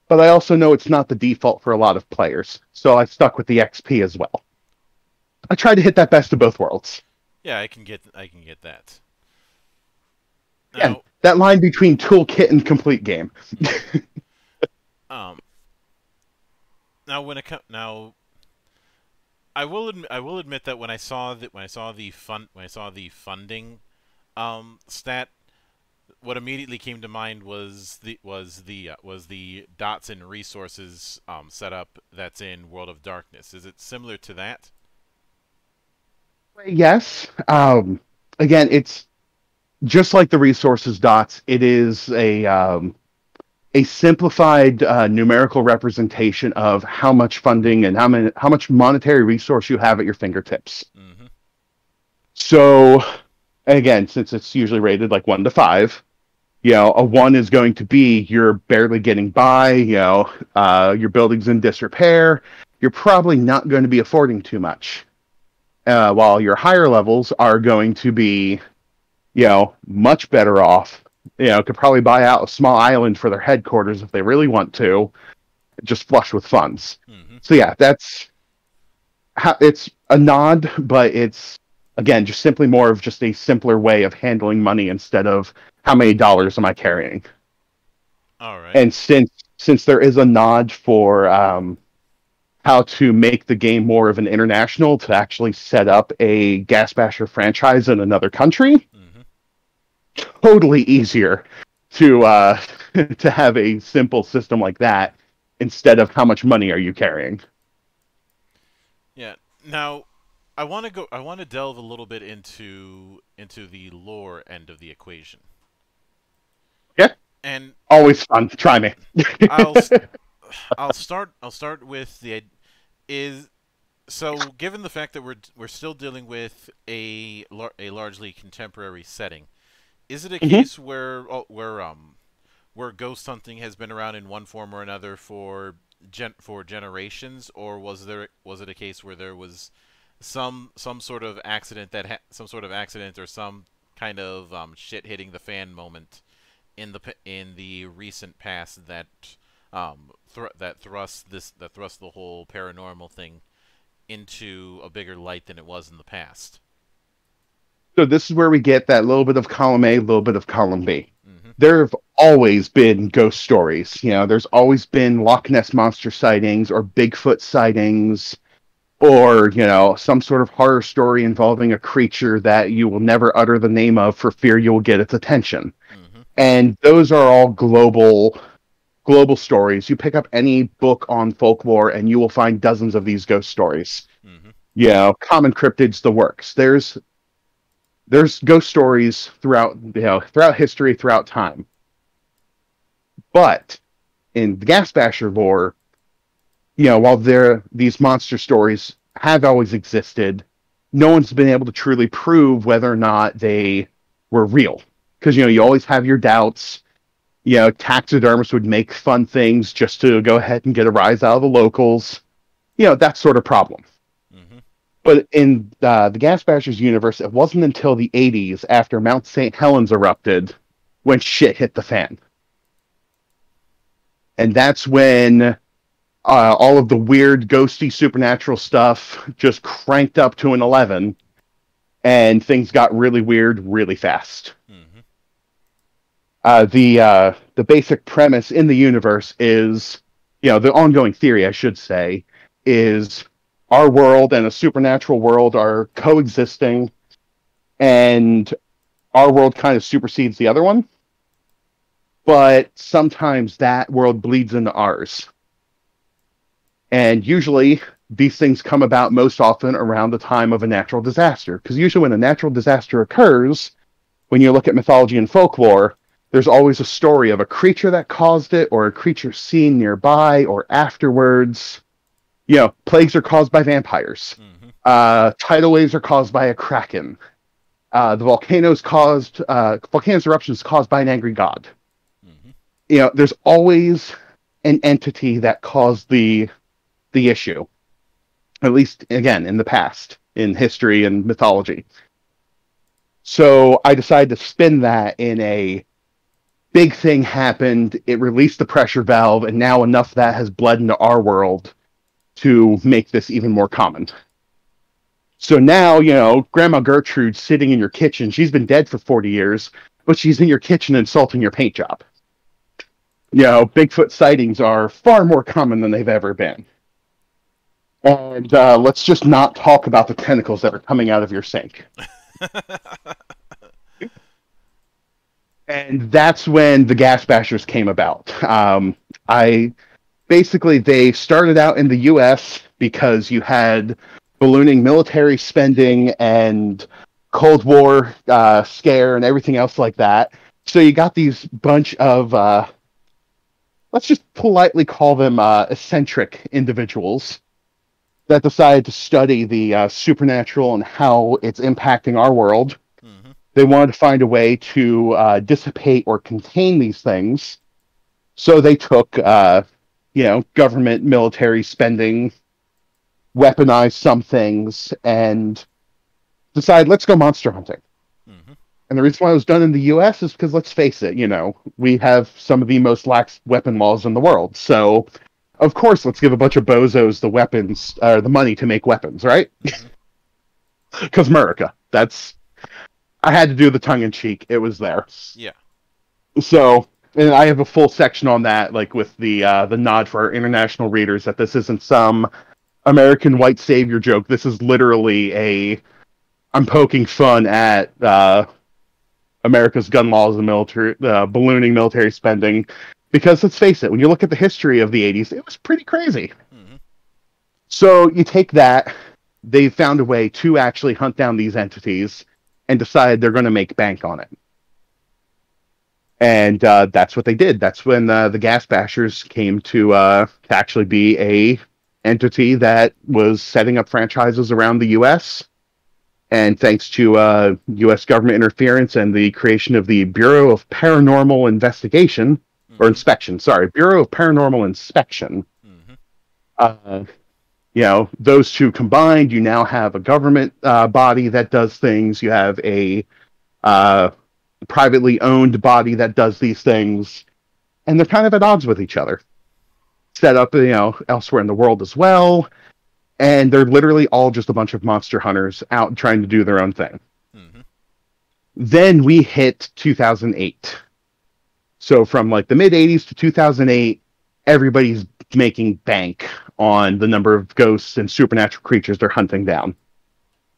But I also know it's not the default for a lot of players, so I stuck with the XP as well. I tried to hit that best of both worlds. Yeah, I can get I can get that. Yeah. Now, That line between toolkit and complete game. um, now when it co- now, I will admit, I will admit that when I saw that when I saw the fun when I saw the funding, um, stat, what immediately came to mind was the was the uh, was the dots and resources um setup that's in World of Darkness. Is it similar to that? Yes. Um, again, it's just like the resources dots. It is a um, a simplified uh, numerical representation of how much funding and how many how much monetary resource you have at your fingertips. Mm-hmm. So, again, since it's usually rated like one to five, you know, a one is going to be you're barely getting by. You know, uh, your building's in disrepair. You're probably not going to be affording too much. Uh, while your higher levels are going to be, you know, much better off. You know, could probably buy out a small island for their headquarters if they really want to, just flush with funds. Mm-hmm. So yeah, that's how it's a nod, but it's again just simply more of just a simpler way of handling money instead of how many dollars am I carrying. All right. And since since there is a nod for um, how to make the game more of an international to actually set up a Ghast Basher franchise in another country, mm-hmm. totally easier to uh, to have a simple system like that instead of how much money are you carrying. Yeah. Now, I want to go. I want to delve a little bit into into the lore end of the equation. Yeah. And Always fun. Try me. I'll I'll start I'll start with the is so given the fact that we're we're still dealing with a a largely contemporary setting, is it a Mhm. case where oh, where um where ghost hunting has been around in one form or another for gen- for generations, or was there was it a case where there was some some sort of accident that ha- some sort of accident or some kind of um, shit hitting the fan moment in the in the recent past that um thr- that thrust this that thrust the whole paranormal thing into a bigger light than it was in the past. So this is where we get that little bit of column A, little bit of column B. hmm There have always been ghost stories. You know, there's always been Loch Ness monster sightings or Bigfoot sightings, or you know, some sort of horror story involving a creature that you will never utter the name of for fear you will get its attention. hmm And those are all global global stories. You pick up any book on folklore and you will find dozens of these ghost stories. hmm you know, common cryptids, the works. There's there's ghost stories throughout you know throughout history, throughout time. But in the Ghast Basher lore, you know, while there these monster stories have always existed, no one's been able to truly prove whether or not they were real. Because you know, you always have your doubts. You know, taxidermists would make fun things just to go ahead and get a rise out of the locals. You know, that sort of problem. hmm But in uh, the Ghast Bashers universe, it wasn't until the 80s, after Mount St. Helens erupted, when shit hit the fan. And that's when uh, all of the weird, ghosty, supernatural stuff just cranked up to an 11, and things got really weird really fast. hmm Uh, the uh, the basic premise in the universe is, you know, the ongoing theory, I should say, is our world and a supernatural world are coexisting, and our world kind of supersedes the other one. But sometimes that world bleeds into ours. And usually these things come about most often around the time of a natural disaster. Because usually when a natural disaster occurs, when you look at mythology and folklore, there's always a story of a creature that caused it or a creature seen nearby or afterwards. You know, plagues are caused by vampires. hmm Uh, tidal waves are caused by a kraken. Uh, the volcanoes caused uh, volcanoes eruptions caused by an angry god. hmm You know, there's always an entity that caused the the issue. At least again in the past. in history and mythology. So I decided to spin that in a big thing happened. It released the pressure valve, and now enough of that has bled into our world to make this even more common. So now, you know, Grandma Gertrude's sitting in your kitchen. She's been dead for 40 years, but she's in your kitchen insulting your paint job. You know, Bigfoot sightings are far more common than they've ever been. And uh, let's just not talk about the tentacles that are coming out of your sink. and that's when the ghast bashers came about. Um, I basically they started out in the U.S. because you had ballooning military spending and Cold War uh, scare and everything else like that. So you got these bunch of uh, let's just politely call them uh, eccentric individuals that decided to study the uh, supernatural and how it's impacting our world. They wanted to find a way to uh, dissipate or contain these things. So they took, uh, you know, government military spending, weaponized some things, and decided, let's go monster hunting. Mm-hmm. And the reason why it was done in the U.S. is because, let's face it, you know, we have some of the most lax weapon laws in the world. So of course, let's give a bunch of bozos the weapons, or uh, the money to make weapons, right? Because mm-hmm. America. That's. I had to do the tongue in cheek. It was there. Yeah. So, and I have a full section on that, like with the uh, the nod for our international readers that this isn't some American white savior joke. This is literally a. I'm poking fun at uh, America's gun laws and military uh, ballooning military spending because let's face it, when you look at the history of the 80s, it was pretty crazy. Mm-hmm. So you take that, they found a way to actually hunt down these entities and decide they're going to make bank on it. And uh, that's what they did. That's when uh, the Ghast Bashers came to, uh, to actually be a entity that was setting up franchises around the U.S. And thanks to U.S. Uh, government interference and the creation of the Bureau of Paranormal Investigation, or inspection. Sorry, Bureau of Paranormal Inspection. Mm-hmm. You know, those two combined, you now have a government uh, body that does things. You have a uh, privately owned body that does these things, and they're kind of at odds with each other. Set up, you know, elsewhere in the world as well, and they're literally all just a bunch of monster hunters out trying to do their own thing. Mm-hmm. Then we hit 2008 so from like the mid 80s to 2008, everybody's making bank on the number of ghosts and supernatural creatures they're hunting down.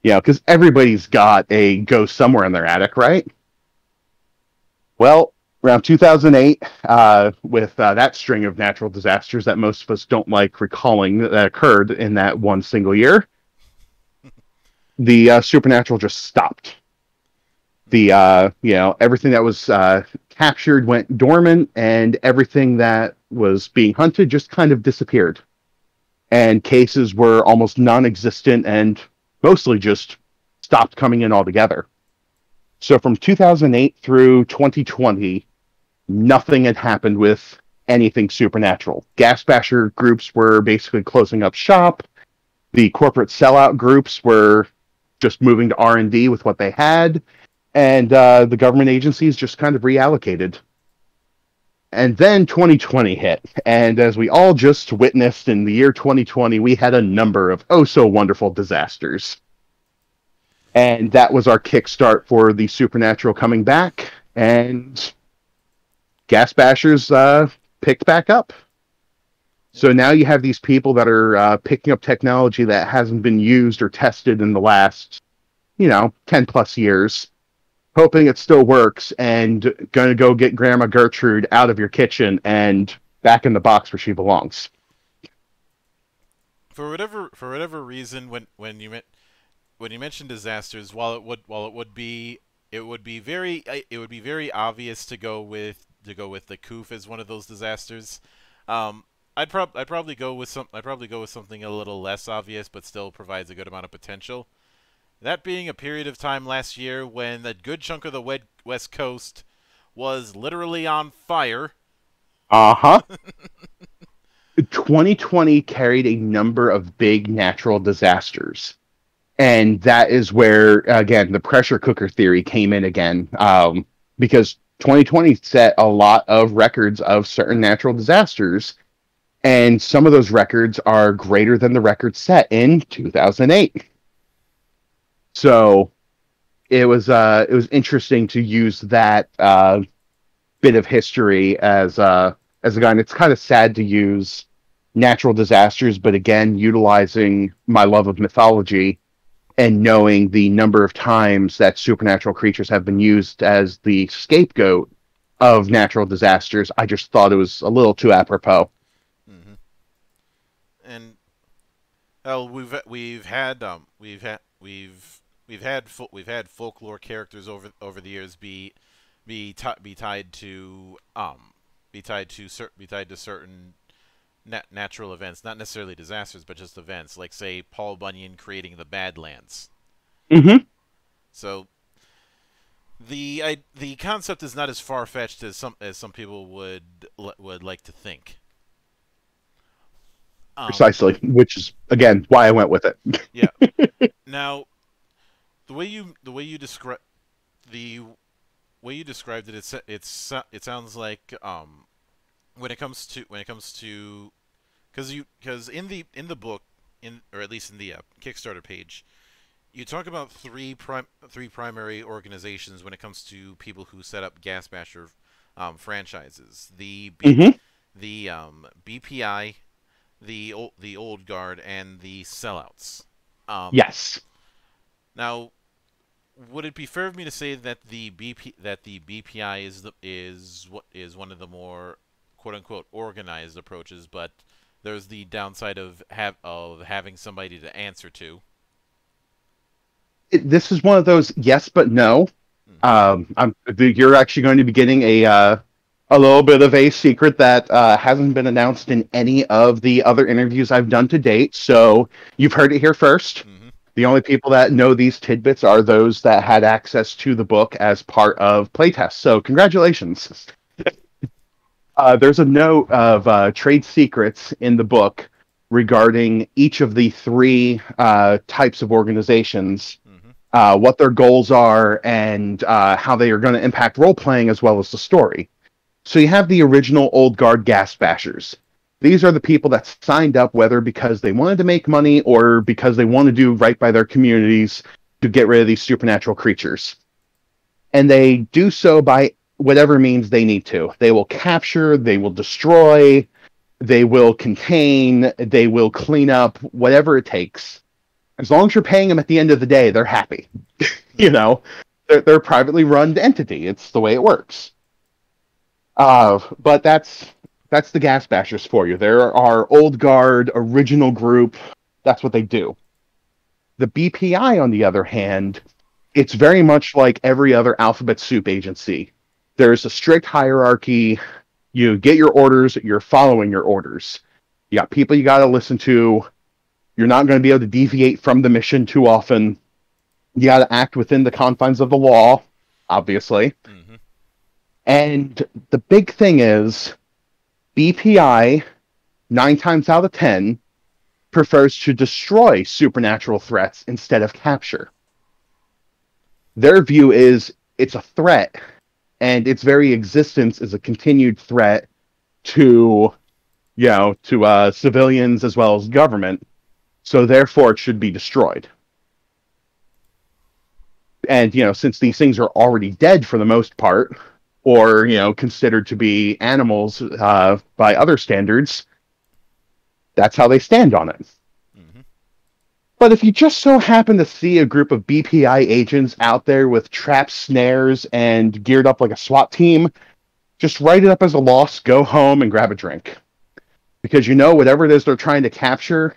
You know, because everybody's got a ghost somewhere in their attic, right? Well, around 2008, uh, with uh, that string of natural disasters that most of us don't like recalling that occurred in that one single year, the uh, supernatural just stopped. The uh, you know everything that was uh, captured went dormant, and everything that was being hunted just kind of disappeared. And cases were almost non existent and mostly just stopped coming in altogether. So from 2008 through 2020, nothing had happened with anything supernatural. Ghast basher groups were basically closing up shop. The corporate sellout groups were just moving to R&D with what they had and uh, the government agencies just kind of reallocated. And then 2020 hit, and as we all just witnessed in the year 2020, we had a number of oh so wonderful disasters. And that was our kickstart for the supernatural coming back, and Ghast Bashers uh, picked back up. So now you have these people that are uh, picking up technology that hasn't been used or tested in the last, you know, 10 plus years hoping it still works and gonna go get Grandma Gertrude out of your kitchen and back in the box where she belongs. For whatever for whatever reason, when when you when you mentioned disasters, while it would while it would be it would be very it would be very obvious to go with to go with the Koof as one of those disasters. Um, I'd prob I'd probably go with some I'd probably go with something a little less obvious, but still provides a good amount of potential. That being a period of time last year when a good chunk of the West Coast was literally on fire. Uh huh. 2020 carried a number of big natural disasters. and that is where again the pressure cooker theory came in again um, because 2020 set a lot of records of certain natural disasters and some of those records are greater than the record set in 2008 so it was uh it was interesting to use that uh bit of history as uh as a guy and it's kind of sad to use natural disasters but again utilizing my love of mythology and knowing the number of times that supernatural creatures have been used as the scapegoat of natural disasters, I just thought it was a little too apropos. Mm-hmm. And well, we've we've had um we've had we've we've had fo- we've had folklore characters over over the years be be t- be tied to um be tied to cer- be tied to certain nat- natural events, not necessarily disasters, but just events, like say Paul Bunyan creating the Badlands. Mm-hmm. So the I, the concept is not as far fetched as some as some people would would like to think. Um, Precisely, which is again why I went with it. yeah. Now, the way you the way you describe the way you described it, it's it's it sounds like um when it comes to when it comes to because you because in the in the book in or at least in the uh, Kickstarter page, you talk about three prim three primary organizations when it comes to people who set up Ghast Basher um, franchises. The B mm -hmm. the um, BPI, the old the old guard, and the sellouts. Um, yes. Now, would it be fair of me to say that the BP that the BPI is the is what is one of the more quote unquote organized approaches, but there's the downside of have of having somebody to answer to. It, this is one of those yes but no. Mm-hmm. Um, I'm, you're actually going to be getting a uh, a little bit of a secret that uh, hasn't been announced in any of the other interviews I've done to date. So you've heard it here 1st mm-hmm. The only people that know these tidbits are those that had access to the book as part of playtest. So congratulations. Uh, there's a note of uh, trade secrets in the book regarding each of the three uh, types of organizations, mm-hmm. Uh, what their goals are, and uh, how they are going to impact role playing as well as the story. So you have the original Old Guard Ghast Bashers. These are the people that signed up, whether because they wanted to make money or because they want to do right by their communities to get rid of these supernatural creatures. And they do so by whatever means they need to. They will capture, they will destroy, they will contain, they will clean up, whatever it takes. As long as you're paying them at the end of the day, they're happy. you know, they're, they're, a privately run entity. It's the way it works. Uh, but that's that's the ghast bashers for you. There are our old guard, original group. That's what they do. The BPI, on the other hand, it's very much like every other alphabet soup agency there's a strict hierarchy. You get your orders, you're following your orders. You got people you got to listen to. You're not going to be able to deviate from the mission too often. You got to act within the confines of the law, obviously. Mm-hmm. And the big thing is BPI, nine times out of ten, prefers to destroy supernatural threats instead of capture. Their view is it's a threat and its very existence is a continued threat to you know to uh, civilians as well as government so therefore it should be destroyed and you know since these things are already dead for the most part or you know considered to be animals uh, by other standards that's how they stand on it but if you just so happen to see a group of BPI agents out there with traps, snares, and geared up like a SWAT team, just write it up as a loss, go home, and grab a drink. Because you know, whatever it is they're trying to capture,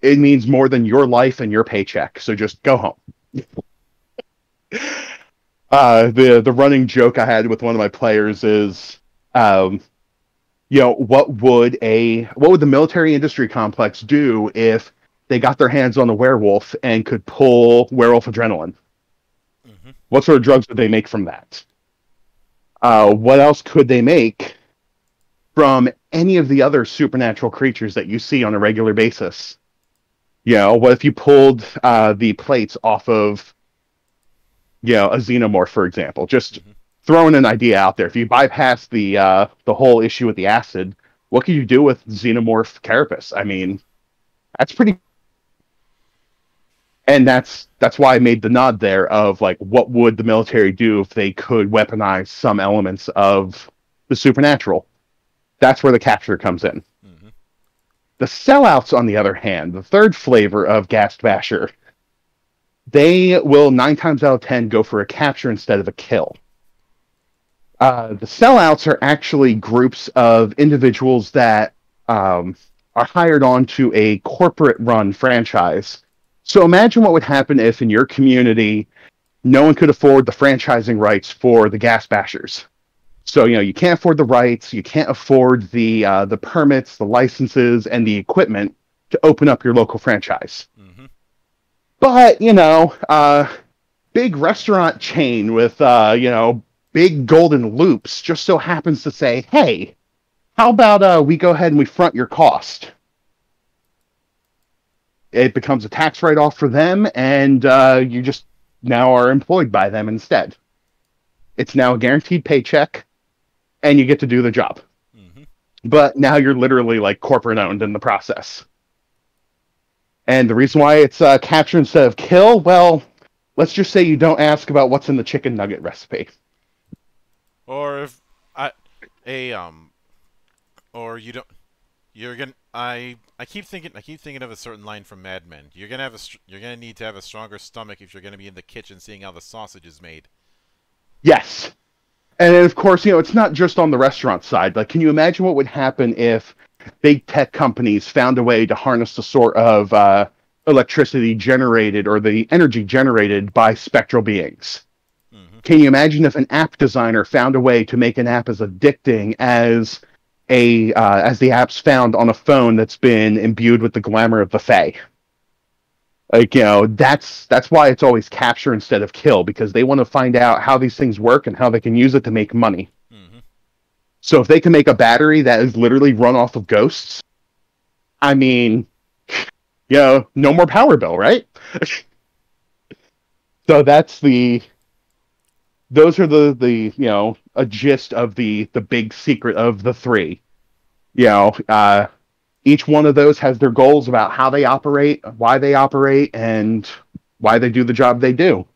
it means more than your life and your paycheck. So just go home. uh, the the running joke I had with one of my players is, um, you know, what would a what would the military industry complex do if they got their hands on a werewolf and could pull werewolf adrenaline. Mm-hmm. What sort of drugs would they make from that? Uh, what else could they make from any of the other supernatural creatures that you see on a regular basis? You know, what if you pulled uh, the plates off of, you know, a xenomorph, for example? Just Mhm. throwing an idea out there. If you bypass the uh, the whole issue with the acid, what can you do with xenomorph carapace? I mean, that's pretty. And that's that's why I made the nod there of like, what would the military do if they could weaponize some elements of the supernatural? That's where the capture comes in. hmm The sellouts, on the other hand, the third flavor of Ghast Basher, they will nine times out of ten go for a capture instead of a kill. Uh, the sellouts are actually groups of individuals that um, are hired onto a corporate run franchise. So imagine what would happen if in your community no one could afford the franchising rights for the Ghast Bashers. So you know you can't afford the rights, you can't afford the uh, the permits, the licenses, and the equipment to open up your local franchise. But you know, uh, big restaurant chain with uh, you know big golden loops just so happens to say, hey, how about uh, we go ahead and we front your cost? It becomes a tax write off for them, and uh, you just now are employed by them instead. It's now a guaranteed paycheck, and you get to do the job hmm but now you're literally like corporate owned in the process. And the reason why it's uh, capture instead of kill, well, let's just say you don't ask about what's in the chicken nugget recipe. Or if I a um, or you don't, you're gonna. I I keep thinking I keep thinking of a certain line from Mad Men. You're gonna have a you're gonna need to have a stronger stomach if you're gonna be in the kitchen seeing how the sausage is made. Yes. And of course, you know, it's not just on the restaurant side. Like, can you imagine what would happen if big tech companies found a way to harness the sort of uh, electricity generated or the energy generated by spectral beings? hmm Can you imagine if an app designer found a way to make an app as addicting as a uh, as the apps found on a phone that's been imbued with the glamour of the Fae? Like you know, that's that's why it's always capture instead of kill because they want to find out how these things work and how they can use it to make money. So if they can make a battery that is literally run off of ghosts, I mean, you know, no more power bill, right? so that's the those are the the you know a gist of the the big secret of the three. You know, uh, each one of those has their goals about how they operate, why they operate, and why they do the job they do.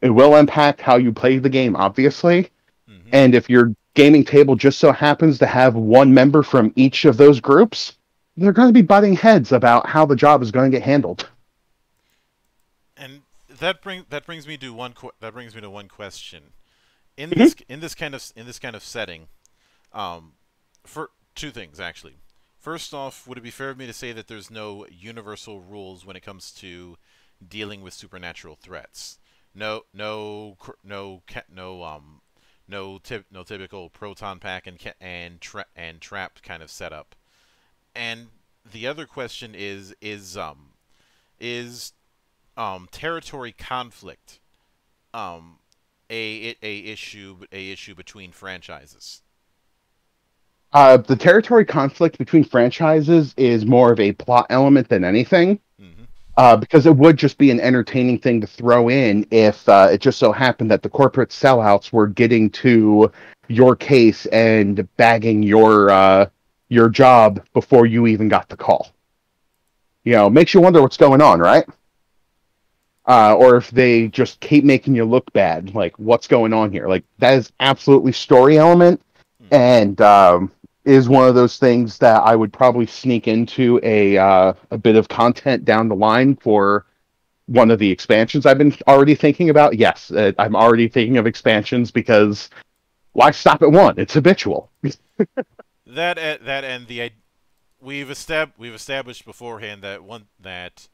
It will impact how you play the game, obviously. hmm And if your gaming table just so happens to have one member from each of those groups, they're going to be butting heads about how the job is going to get handled. And that bring that brings me to one that brings me to one question. In Mhm. this in this kind of in this kind of setting, um, for two things actually. First off, would it be fair of me to say that there's no universal rules when it comes to dealing with supernatural threats? No, no, no, no, um, no, typ- no typical proton pack and and tra- and trap kind of setup. And the other question is is um is um, territory conflict um, a a issue a issue between franchises. Uh, the territory conflict between franchises is more of a plot element than anything, hmm uh, because it would just be an entertaining thing to throw in if uh, it just so happened that the corporate sellouts were getting to your case and bagging your uh, your job before you even got the call. You know, makes you wonder what's going on, right? Uh, or if they just keep making you look bad, like what's going on here? Like that is absolutely story element, and um, is one of those things that I would probably sneak into a uh, a bit of content down the line for one of the expansions I've been already thinking about. Yes, uh, I'm already thinking of expansions because why stop at one? It's habitual. That uh, that and the we've estab- we've established beforehand that one that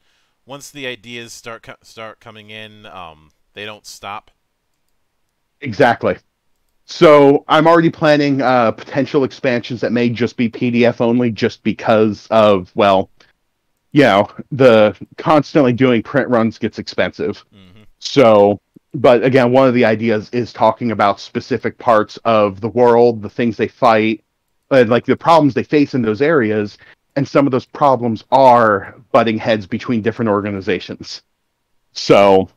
once the ideas start co- start coming in, um, they don't stop. Exactly. So I'm already planning uh, potential expansions that may just be PDF only, just because of well, you know, the constantly doing print runs gets expensive. hmm So, but again, one of the ideas is talking about specific parts of the world, the things they fight, and like the problems they face in those areas, and some of those problems are butting heads between different organizations. So,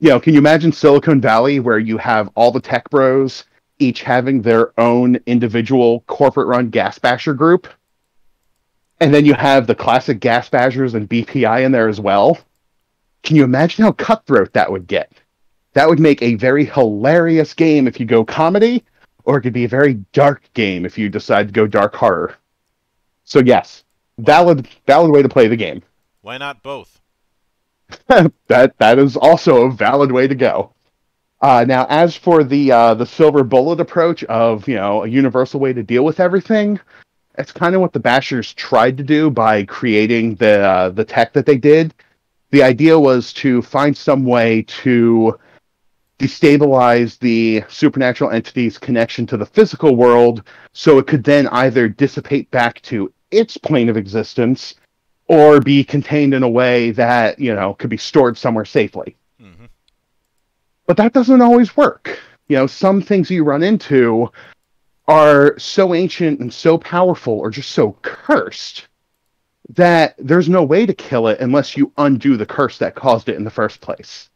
you know, can you imagine Silicon Valley where you have all the tech bros each having their own individual corporate run ghast basher group? And then you have the classic ghast bashers and BPI in there as well. Can you imagine how cutthroat that would get? That would make a very hilarious game if you go comedy, or it could be a very dark game if you decide to go dark horror. So yes, valid valid way to play the game. Why not both? that that is also a valid way to go. Uh, now, as for the uh, the silver bullet approach of you know a universal way to deal with everything, it's kind of what the Bashers tried to do by creating the uh, the tech that they did. The idea was to find some way to destabilize the supernatural entity's connection to the physical world so it could then either dissipate back to its plane of existence or be contained in a way that, you know, could be stored somewhere safely. But that doesn't always work. You know, some things you run into are so ancient and so powerful or just so cursed that there's no way to kill it unless you undo the curse that caused it in the first place.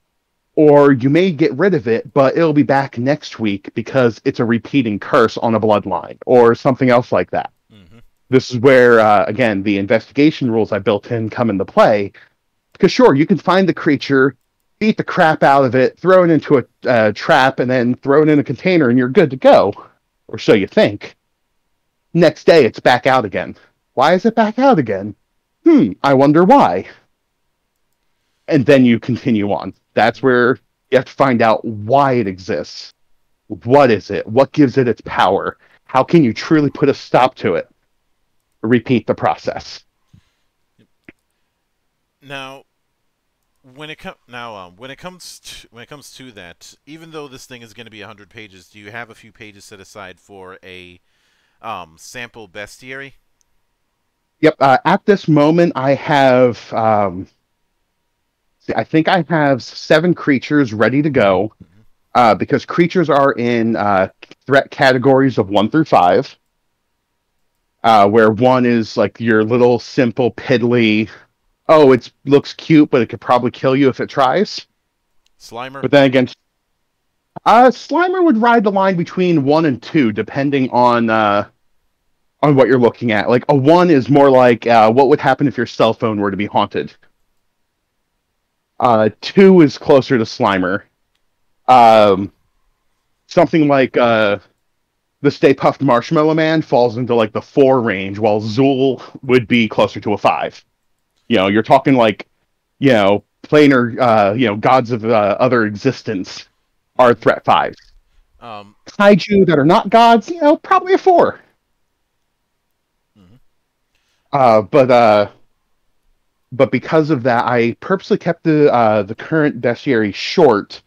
Or you may get rid of it, but it'll be back next week because it's a repeating curse on a bloodline or something else like that. Mm-hmm. This is where, uh, again, the investigation rules I built in come into play. Because, sure, you can find the creature, beat the crap out of it, throw it into a uh, trap, and then throw it in a container, and you're good to go. Or so you think. Next day, it's back out again. Why is it back out again? Hmm, I wonder why. And then you continue on. That's where you have to find out why it exists. What is it? What gives it its power? How can you truly put a stop to it? Repeat the process. Now, when it comes now, um, when it comes to, when it comes to that, even though this thing is going to be hundred pages, do you have a few pages set aside for a um, sample bestiary? Yep. Uh, at this moment, I have. Um, I think I have seven creatures ready to go, uh, because creatures are in uh, threat categories of one through five. Uh, where one is like your little simple piddly, oh, it looks cute, but it could probably kill you if it tries. Slimer. But then again, uh, Slimer would ride the line between one and two, depending on uh, on what you're looking at. Like a one is more like uh, what would happen if your cell phone were to be haunted. Uh, two is closer to Slimer. Um, something like uh, the Stay Puft Marshmallow Man falls into like the four range, while Zuul would be closer to a five. You know, you're talking like, you know, planar, uh, you know, gods of uh, other existence are threat fives. Um, Kaiju that are not gods, you know, probably a four. Uh, but uh, but because of that, I purposely kept the uh, the current bestiary short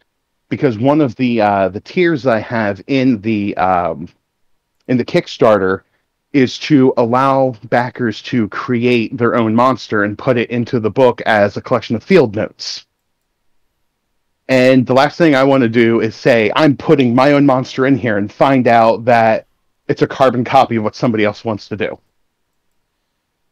because one of the uh, the tiers I have in the um, in the Kickstarter is to allow backers to create their own monster and put it into the book as a collection of field notes. And the last thing I want to do is say I'm putting my own monster in here and find out that it's a carbon copy of what somebody else wants to do.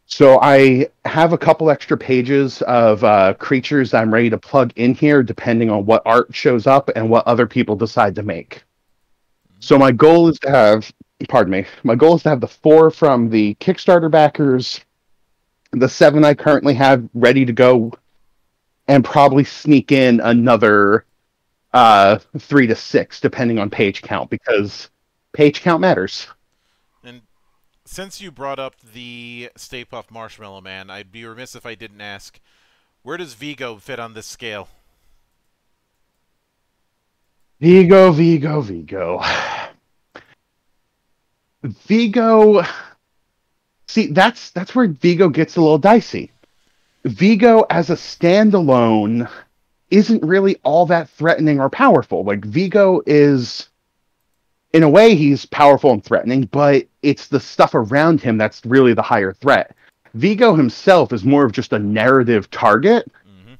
So I have a couple extra pages of uh, creatures I'm ready to plug in here, depending on what art shows up and what other people decide to make. So my goal is to have, pardon me, my goal is to have the four from the Kickstarter backers, the seven I currently have ready to go, and probably sneak in another uh, three to six, depending on page count, because page count matters And since you brought up the Stay Puft Marshmallow Man, I'd be remiss if I didn't ask, where does Vigo fit on this scale? Vigo, Vigo, Vigo. Vigo. See, that's that's where Vigo gets a little dicey. Vigo as a standalone isn't really all that threatening or powerful. Like Vigo is in a way he's powerful and threatening, but it's the stuff around him that's really the higher threat. Vigo himself is more of just a narrative target, mm-hmm.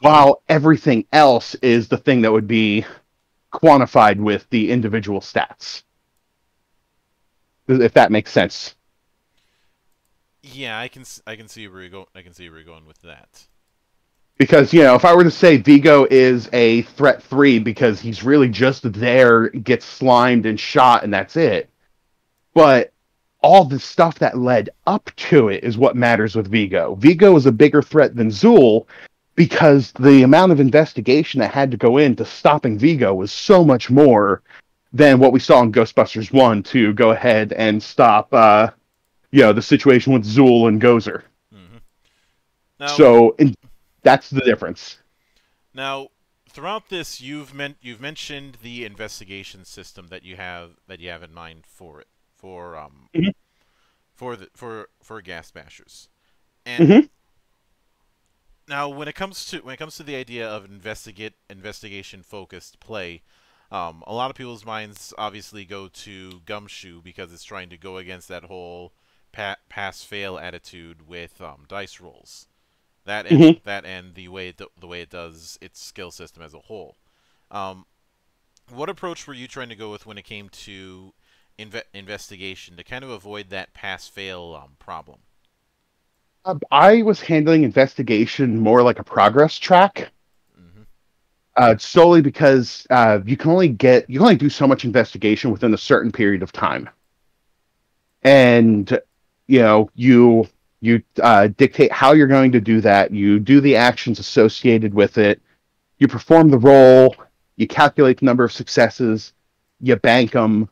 while everything else is the thing that would be quantified with the individual stats. If that makes sense. Yeah, I can I can see where you go. I can see where you're going with that. Because, you know, if I were to say Vigo is a threat three because he's really just there, gets slimed and shot, and that's it. But all the stuff that led up to it is what matters with Vigo. Vigo is a bigger threat than Zuul because the amount of investigation that had to go into stopping Vigo was so much more than what we saw in Ghostbusters 1 to go ahead and stop, uh, you know, the situation with Zuul and Gozer. hmm Now, So, in, that's the difference. Now, throughout this, you've meant you've mentioned the investigation system that you have that you have in mind for it for um Mhm. for the for for ghast bashers, and Mhm. now when it comes to when it comes to the idea of investigate investigation focused play. Um, a lot of people's minds obviously go to Gumshoe because it's trying to go against that whole pa- pass fail attitude with um, dice rolls. That and Mhm. that and the way it the way it does its skill system as a whole. Um, what approach were you trying to go with when it came to inve- investigation to kind of avoid that pass fail um, problem? Uh, I was handling investigation more like a progress track, hmm uh, solely because uh, you can only get you can only do so much investigation within a certain period of time, and you know you you uh, dictate how you're going to do that. You do the actions associated with it. You perform the role. You calculate the number of successes. You bank them.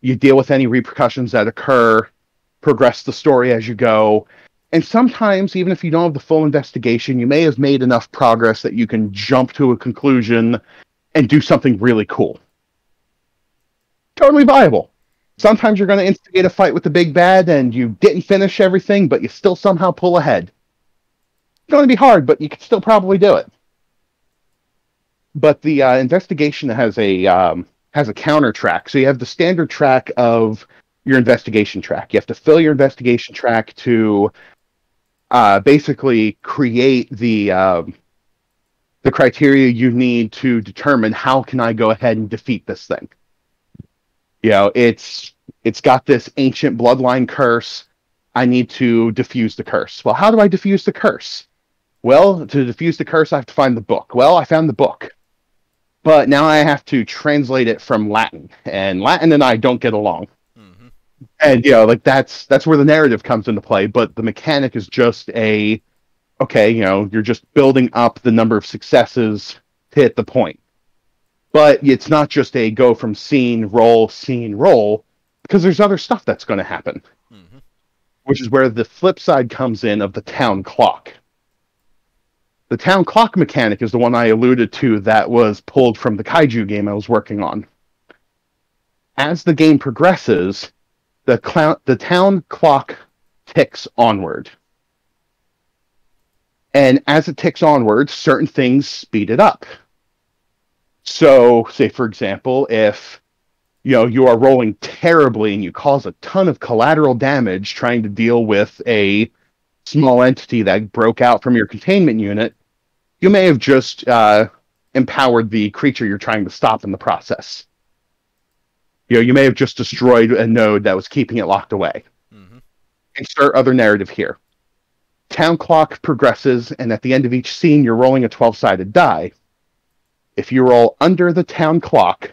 You deal with any repercussions that occur. Progress the story as you go. And sometimes, even if you don't have the full investigation, you may have made enough progress that you can jump to a conclusion and do something really cool. Totally viable. Sometimes you're going to instigate a fight with the big bad and you didn't finish everything, but you still somehow pull ahead. It's going to be hard, but you can still probably do it. But the uh, investigation has a um, has a counter track. So you have the standard track of your investigation track. You have to fill your investigation track to uh, basically create the um, the criteria you need to determine how can I go ahead and defeat this thing. You know, it's it's got this ancient bloodline curse. I need to diffuse the curse. Well, how do I diffuse the curse? Well, to diffuse the curse, I have to find the book. Well, I found the book, but now I have to translate it from Latin, and Latin and I don't get along and you know like that's that's where the narrative comes into play but the mechanic is just a okay you know you're just building up the number of successes to hit the point. But it's not just a go from scene roll scene roll because there's other stuff that's going to happen. Hmm which is where the flip side comes in of the town clock. The town clock mechanic is the one i alluded to that was pulled from the kaiju game i was working on. As the game progresses the clou- the town clock ticks onward. And as it ticks onward, certain things speed it up. So, say for example, if you know you are rolling terribly and you cause a ton of collateral damage trying to deal with a small entity that broke out from your containment unit, you may have just uh, empowered the creature you're trying to stop in the process. You know, you may have just destroyed a node that was keeping it locked away. hmm Insert other narrative here. Town clock progresses, and at the end of each scene, you're rolling a 12 sided die. If you roll under the town clock,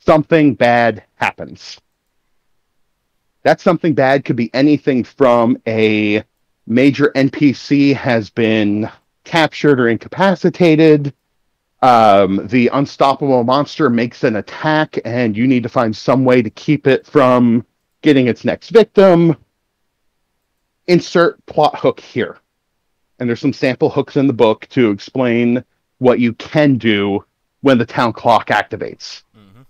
something bad happens. That something bad could be anything from a major NPC has been captured or incapacitated. Um, the unstoppable monster makes an attack, and you need to find some way to keep it from getting its next victim. Insert plot hook here. And there's some sample hooks in the book to explain what you can do when the town clock activates. hmm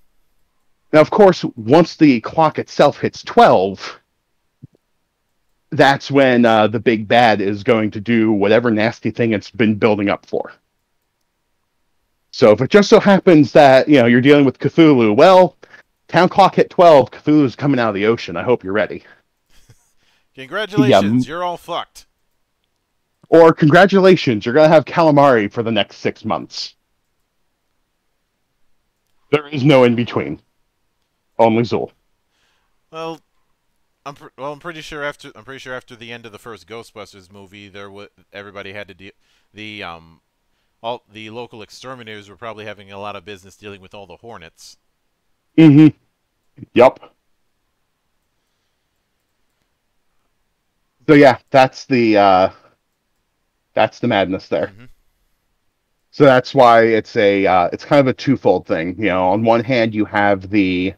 Now, of course, once the clock itself hits 12, that's when uh, the big bad is going to do whatever nasty thing it's been building up for. So if it just so happens that, you know, you're dealing with Cthulhu, well, town clock hit 12, Cthulhu's coming out of the ocean. I hope you're ready. Congratulations, you're all fucked. Or congratulations, you're going to have calamari for the next six months. There is no in between. Only Zuul. Well, I'm pr- well. I'm pretty sure after I'm pretty sure after the end of the first Ghostbusters movie, there was everybody had to deal the um all the local exterminators were probably having a lot of business dealing with all the hornets. Mm-hmm. Yep. So yeah, that's the uh, that's the madness there. Mhm. So that's why it's a uh, it's kind of a twofold thing. You know, on one hand you have the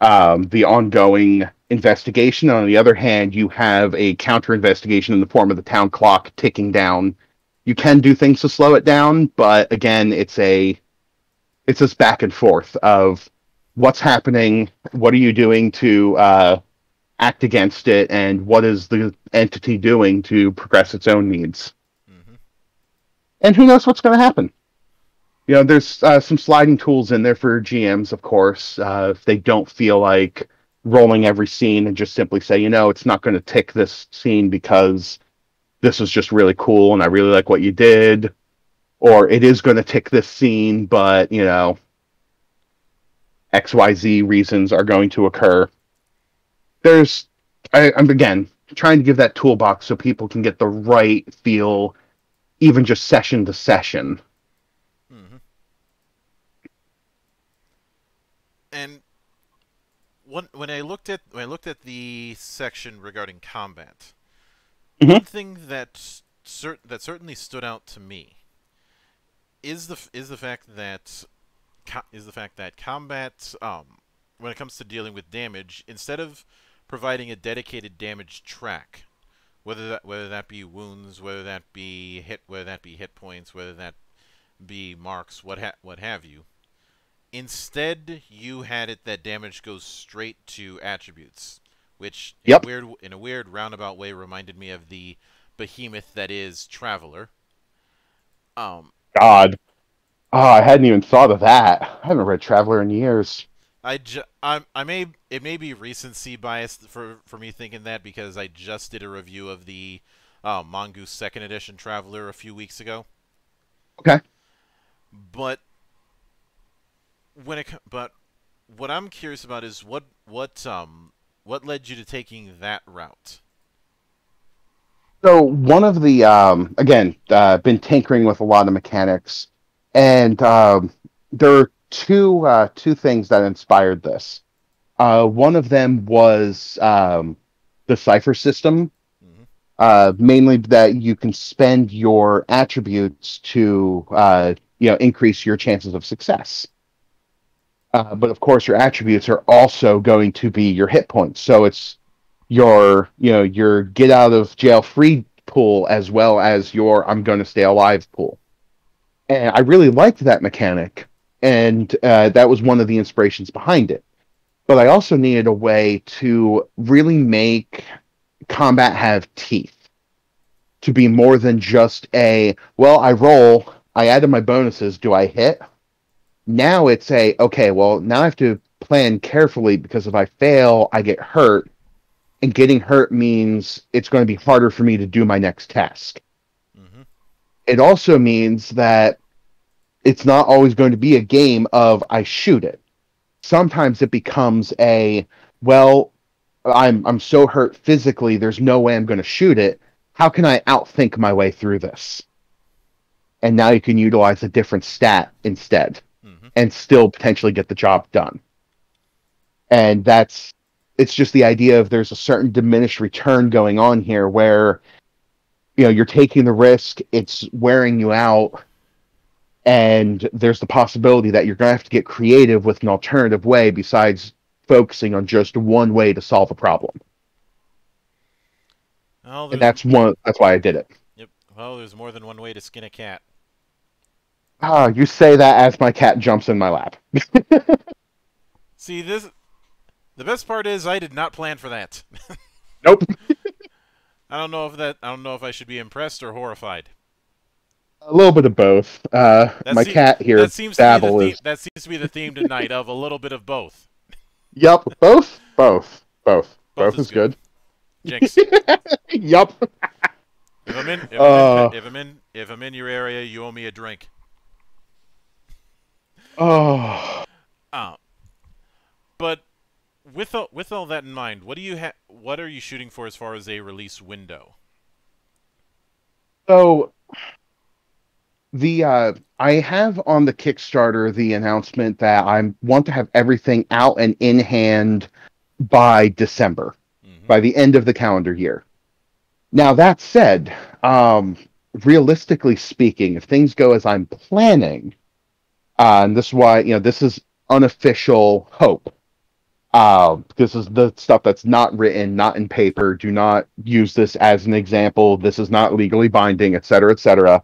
um, the ongoing investigation. On the other hand, you have a counter investigation in the form of the town clock ticking down. You can do things to slow it down, but again, it's a it's this back and forth of what's happening, what are you doing to uh, act against it, and what is the entity doing to progress its own needs. Hmm and who knows what's going to happen. You know, there's uh, some sliding tools in there for GMs, of course, uh, if they don't feel like rolling every scene and just simply say, you know, it's not going to tick this scene because this is just really cool and I really like what you did, or it is going to tick this scene, but you know, X Y Z reasons are going to occur. There's, I, I'm again trying to give that toolbox so people can get the right feel even just session to session. hmm And when when I looked at when I looked at the section regarding combat, Mhm. one thing that that certainly stood out to me is the f- is the fact that co- is the fact that combat um when it comes to dealing with damage instead of providing a dedicated damage track whether that whether that be wounds whether that be hit whether that be hit points whether that be marks what ha- what have you instead you had it that damage goes straight to attributes which in Yep. a weird in a weird roundabout way reminded me of the behemoth that is traveller um God. Oh, I hadn't even thought of that. I haven't read Traveller in years. I, ju- I, I may it may be recency bias for for me thinking that because I just did a review of the uh, Mongoose Second Edition Traveller a few weeks ago. Okay. But when it but what I'm curious about is what what um what led you to taking that route? So one of the um, again, uh, been tinkering with a lot of mechanics, and um, there are two uh, two things that inspired this. Uh, one of them was um, the cypher system, Mhm. uh, mainly that you can spend your attributes to uh, you know increase your chances of success. Uh, but of course, your attributes are also going to be your hit points. So it's your you know your get out of jail free pool as well as your I'm going to stay alive pool. And I really liked that mechanic, and uh, that was one of the inspirations behind it. But I also needed a way to really make combat have teeth, to be more than just a well, I roll, I added my bonuses, do I hit? Now it's a okay, well, now I have to plan carefully because if I fail, I get hurt and getting hurt means it's going to be harder for me to do my next task. Mm-hmm. It also means that it's not always going to be a game of I shoot it. Sometimes it becomes a well, I'm I'm so hurt physically, there's no way I'm going to shoot it. How can I outthink my way through this? And now you can utilize a different stat instead. And still potentially get the job done. And that's it's just the idea of there's a certain diminished return going on here where you know you're taking the risk, it's wearing you out, and there's the possibility that you're gonna have to get creative with an alternative way besides focusing on just one way to solve a problem. Well, And that's one that's why I did it. yep. Well, there's more than one way to skin a cat. Ah, you say that as my cat jumps in my lap. See this. The best part is I did not plan for that. Nope. I don't know if that. I don't know if I should be impressed or horrified. A little bit of both. Uh, my cat here, that seems to be Babble, the is theme, that seems to be the theme tonight of a little bit of both. Yup, both, both, both, Both both, is is good. Jinx. yup. If I'm in, if, Uh. I'm in, if I'm in, if I'm in your area, you owe me a drink. Oh, Uh, but with all, with all that in mind, what do you ha- what are you shooting for as far as a release window? So the uh, I have on the Kickstarter the announcement that I want to have everything out and in hand by December, Mm-hmm. by the end of the calendar year. Now that said, um, realistically speaking, if things go as I'm planning, uh, and this is why you know this is unofficial hope. Uh, this is the stuff that's not written, not in paper. Do not use this as an example. This is not legally binding, etc., cetera, et cetera.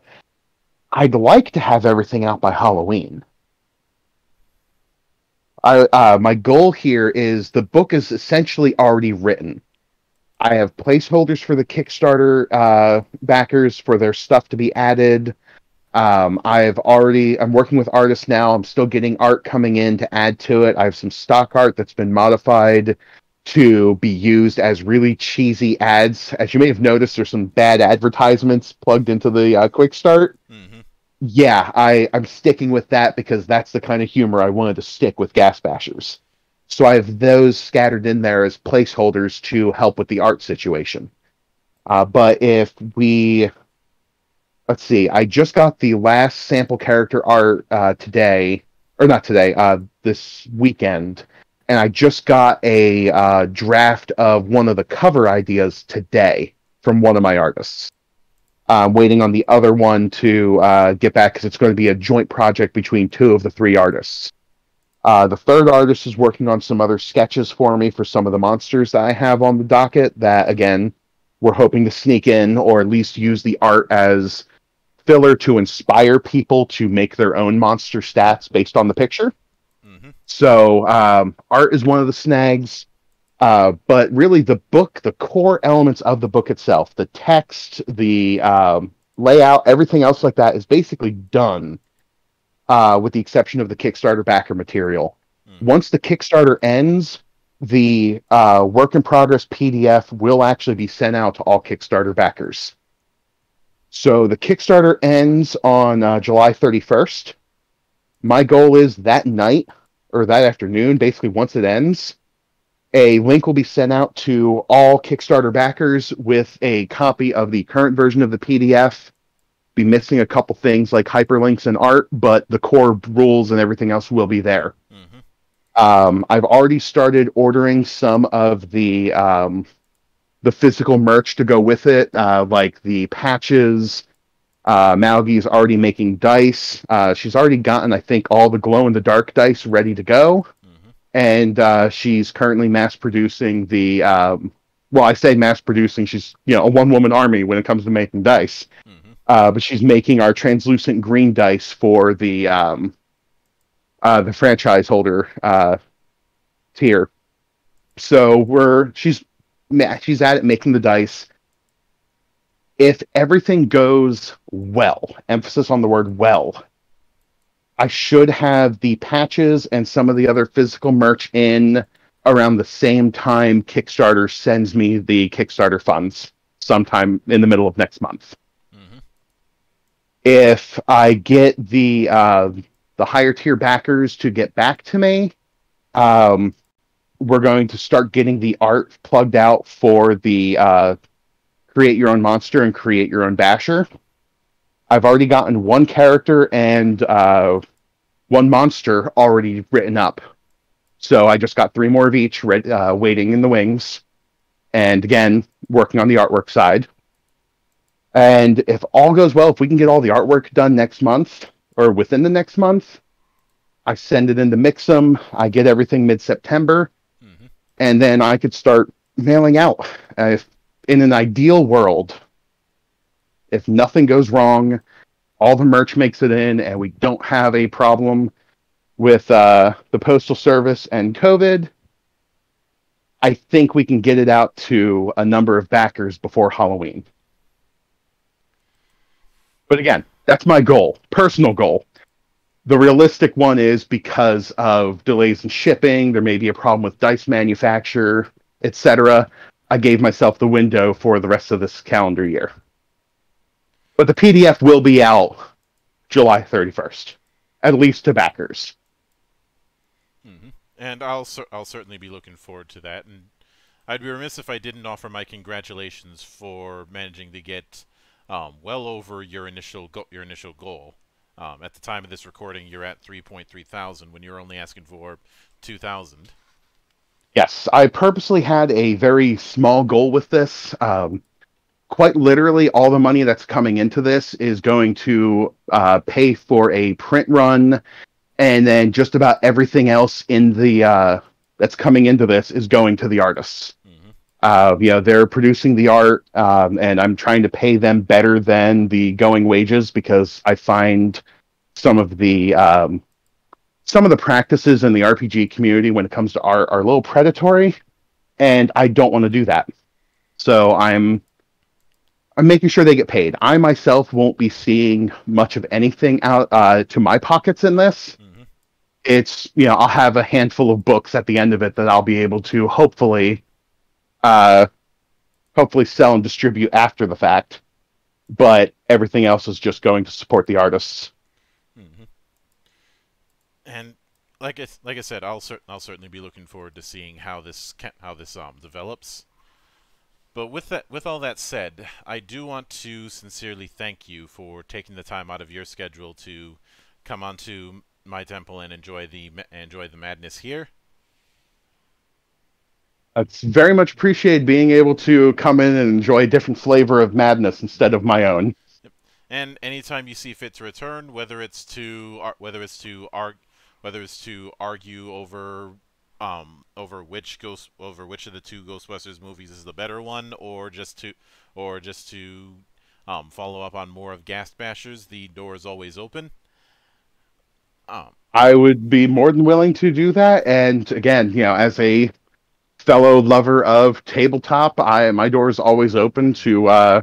I'd like to have everything out by Halloween. I, uh, my goal here is the book is essentially already written. I have placeholders for the Kickstarter uh, backers for their stuff to be added. Um, I've already I'm working with artists now. I'm still getting art coming in to add to it. I have some stock art that's been modified to be used as really cheesy ads. As you may have noticed, there's some bad advertisements plugged into the uh, Quick Start. Mm-hmm. Yeah, I I'm sticking with that because that's the kind of humor I wanted to stick with Ghast Bashers. So I have those scattered in there as placeholders to help with the art situation. Uh, but if we let's see, I just got the last sample character art uh, today, or not today, uh, this weekend, and I just got a uh, draft of one of the cover ideas today from one of my artists. I'm waiting on the other one to uh, get back because it's going to be a joint project between two of the three artists. Uh, the third artist is working on some other sketches for me for some of the monsters that I have on the docket. That again, we're hoping to sneak in or at least use the art as filler to inspire people to make their own monster stats based on the picture. Mm-hmm. So um, art is one of the snags, uh, but really the book, the core elements of the book itself, the text, the um, layout, everything else like that is basically done, uh, with the exception of the Kickstarter backer material. Mhm. Once the Kickstarter ends, the uh, work in progress PDF will actually be sent out to all Kickstarter backers. So the Kickstarter ends on uh, July 31st. My goal is that night or that afternoon, basically once it ends, a link will be sent out to all Kickstarter backers with a copy of the current version of the PDF. Be missing a couple things like hyperlinks and art, but the core rules and everything else will be there. Mm-hmm. Um, I've already started ordering some of the um, the physical merch to go with it, uh, like the patches. Uh, Malgi's already making dice. Uh, she's already gotten, I think, all the glow in the dark dice ready to go, Mm-hmm. and uh, she's currently mass producing the. Um, well, I say mass producing. She's you know a one woman army when it comes to making dice. Mm-hmm. Uh, but she's making our translucent green dice for the um, uh, the franchise holder uh, tier. So we're she's she's at it making the dice. If everything goes well, emphasis on the word well, I should have the patches and some of the other physical merch in around the same time Kickstarter sends me the Kickstarter funds sometime in the middle of next month Mm-hmm. if I get the uh, the higher tier backers to get back to me, um, we're going to start getting the art plugged out for the uh, create your own monster and create your own basher. I've already gotten one character and uh, one monster already written up, so I just got three more of each uh, waiting in the wings, and again working on the artwork side. And if all goes well, if we can get all the artwork done next month or within the next month, I send it into Mixam. I get everything mid September. And then I could start mailing out. Uh, if, in an ideal world, if nothing goes wrong, all the merch makes it in, and we don't have a problem with uh, the postal service and COVID. I think we can get it out to a number of backers before Halloween. But again, that's my goal, personal goal. The realistic one is because of delays in shipping, there may be a problem with dice manufacture, etc. I gave myself the window for the rest of this calendar year. But the PDF will be out July 31st, at least to backers. Mm-hmm. And I'll cer- I'll certainly be looking forward to that. And I'd be remiss if I didn't offer my congratulations for managing to get um, well over your initial go- your initial goal. Um, at the time of this recording, you're at 3.3 thousand when you're only asking for 2,000. Yes, I purposely had a very small goal with this. Um, quite literally, all the money that's coming into this is going to uh, pay for a print run, and then just about everything else in the uh, that's coming into this is going to the artists. Uh, you know, they're producing the art, um, and I'm trying to pay them better than the going wages because I find some of the um, some of the practices in the RPG community when it comes to art are a little predatory, and I don't want to do that. So I'm I'm making sure they get paid. I myself won't be seeing much of anything out uh, to my pockets in this. hmm It's you know I'll have a handful of books at the end of it that I'll be able to hopefully uh, hopefully sell and distribute after the fact. But everything else is just going to support the artists. hmm And like I like I said, I'll cer- I'll certainly be looking forward to seeing how this ca- how this um develops. But with that with all that said, I do want to sincerely thank you for taking the time out of your schedule to come onto my temple and enjoy the enjoy the madness here. It's very much appreciated being able to come in and enjoy a different flavor of madness instead of my own. Yep. And anytime you see fit to return, whether it's to whether it's to arg- whether it's to argue over um over which ghost over which of the two Ghostbusters movies is the better one, or just to or just to um follow up on more of Ghast Bashers, the door is always open. Um, I would be more than willing to do that. And again, you know, as a fellow lover of tabletop, I my door is always open to uh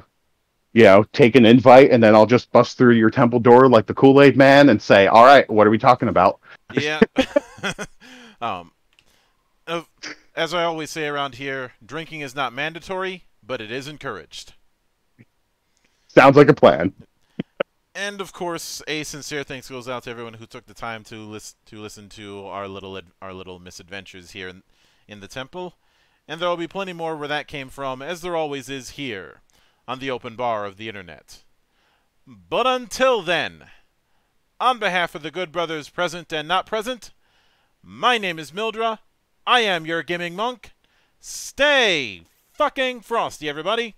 you know, take an invite and then I'll just bust through your temple door like the Kool-Aid man and say, All right, what are we talking about? yeah. um, as I always say around here, drinking is not mandatory, but it is encouraged. Sounds like a plan. And of course, a sincere thanks goes out to everyone who took the time to lis- to listen to our little our little misadventures here in, in the temple. And there will be plenty more where that came from, as there always is here on the open bar of the internet. But until then, on behalf of the good brothers present and not present, my name is Mildra. I am your gaming monk. Stay fucking frosty, everybody.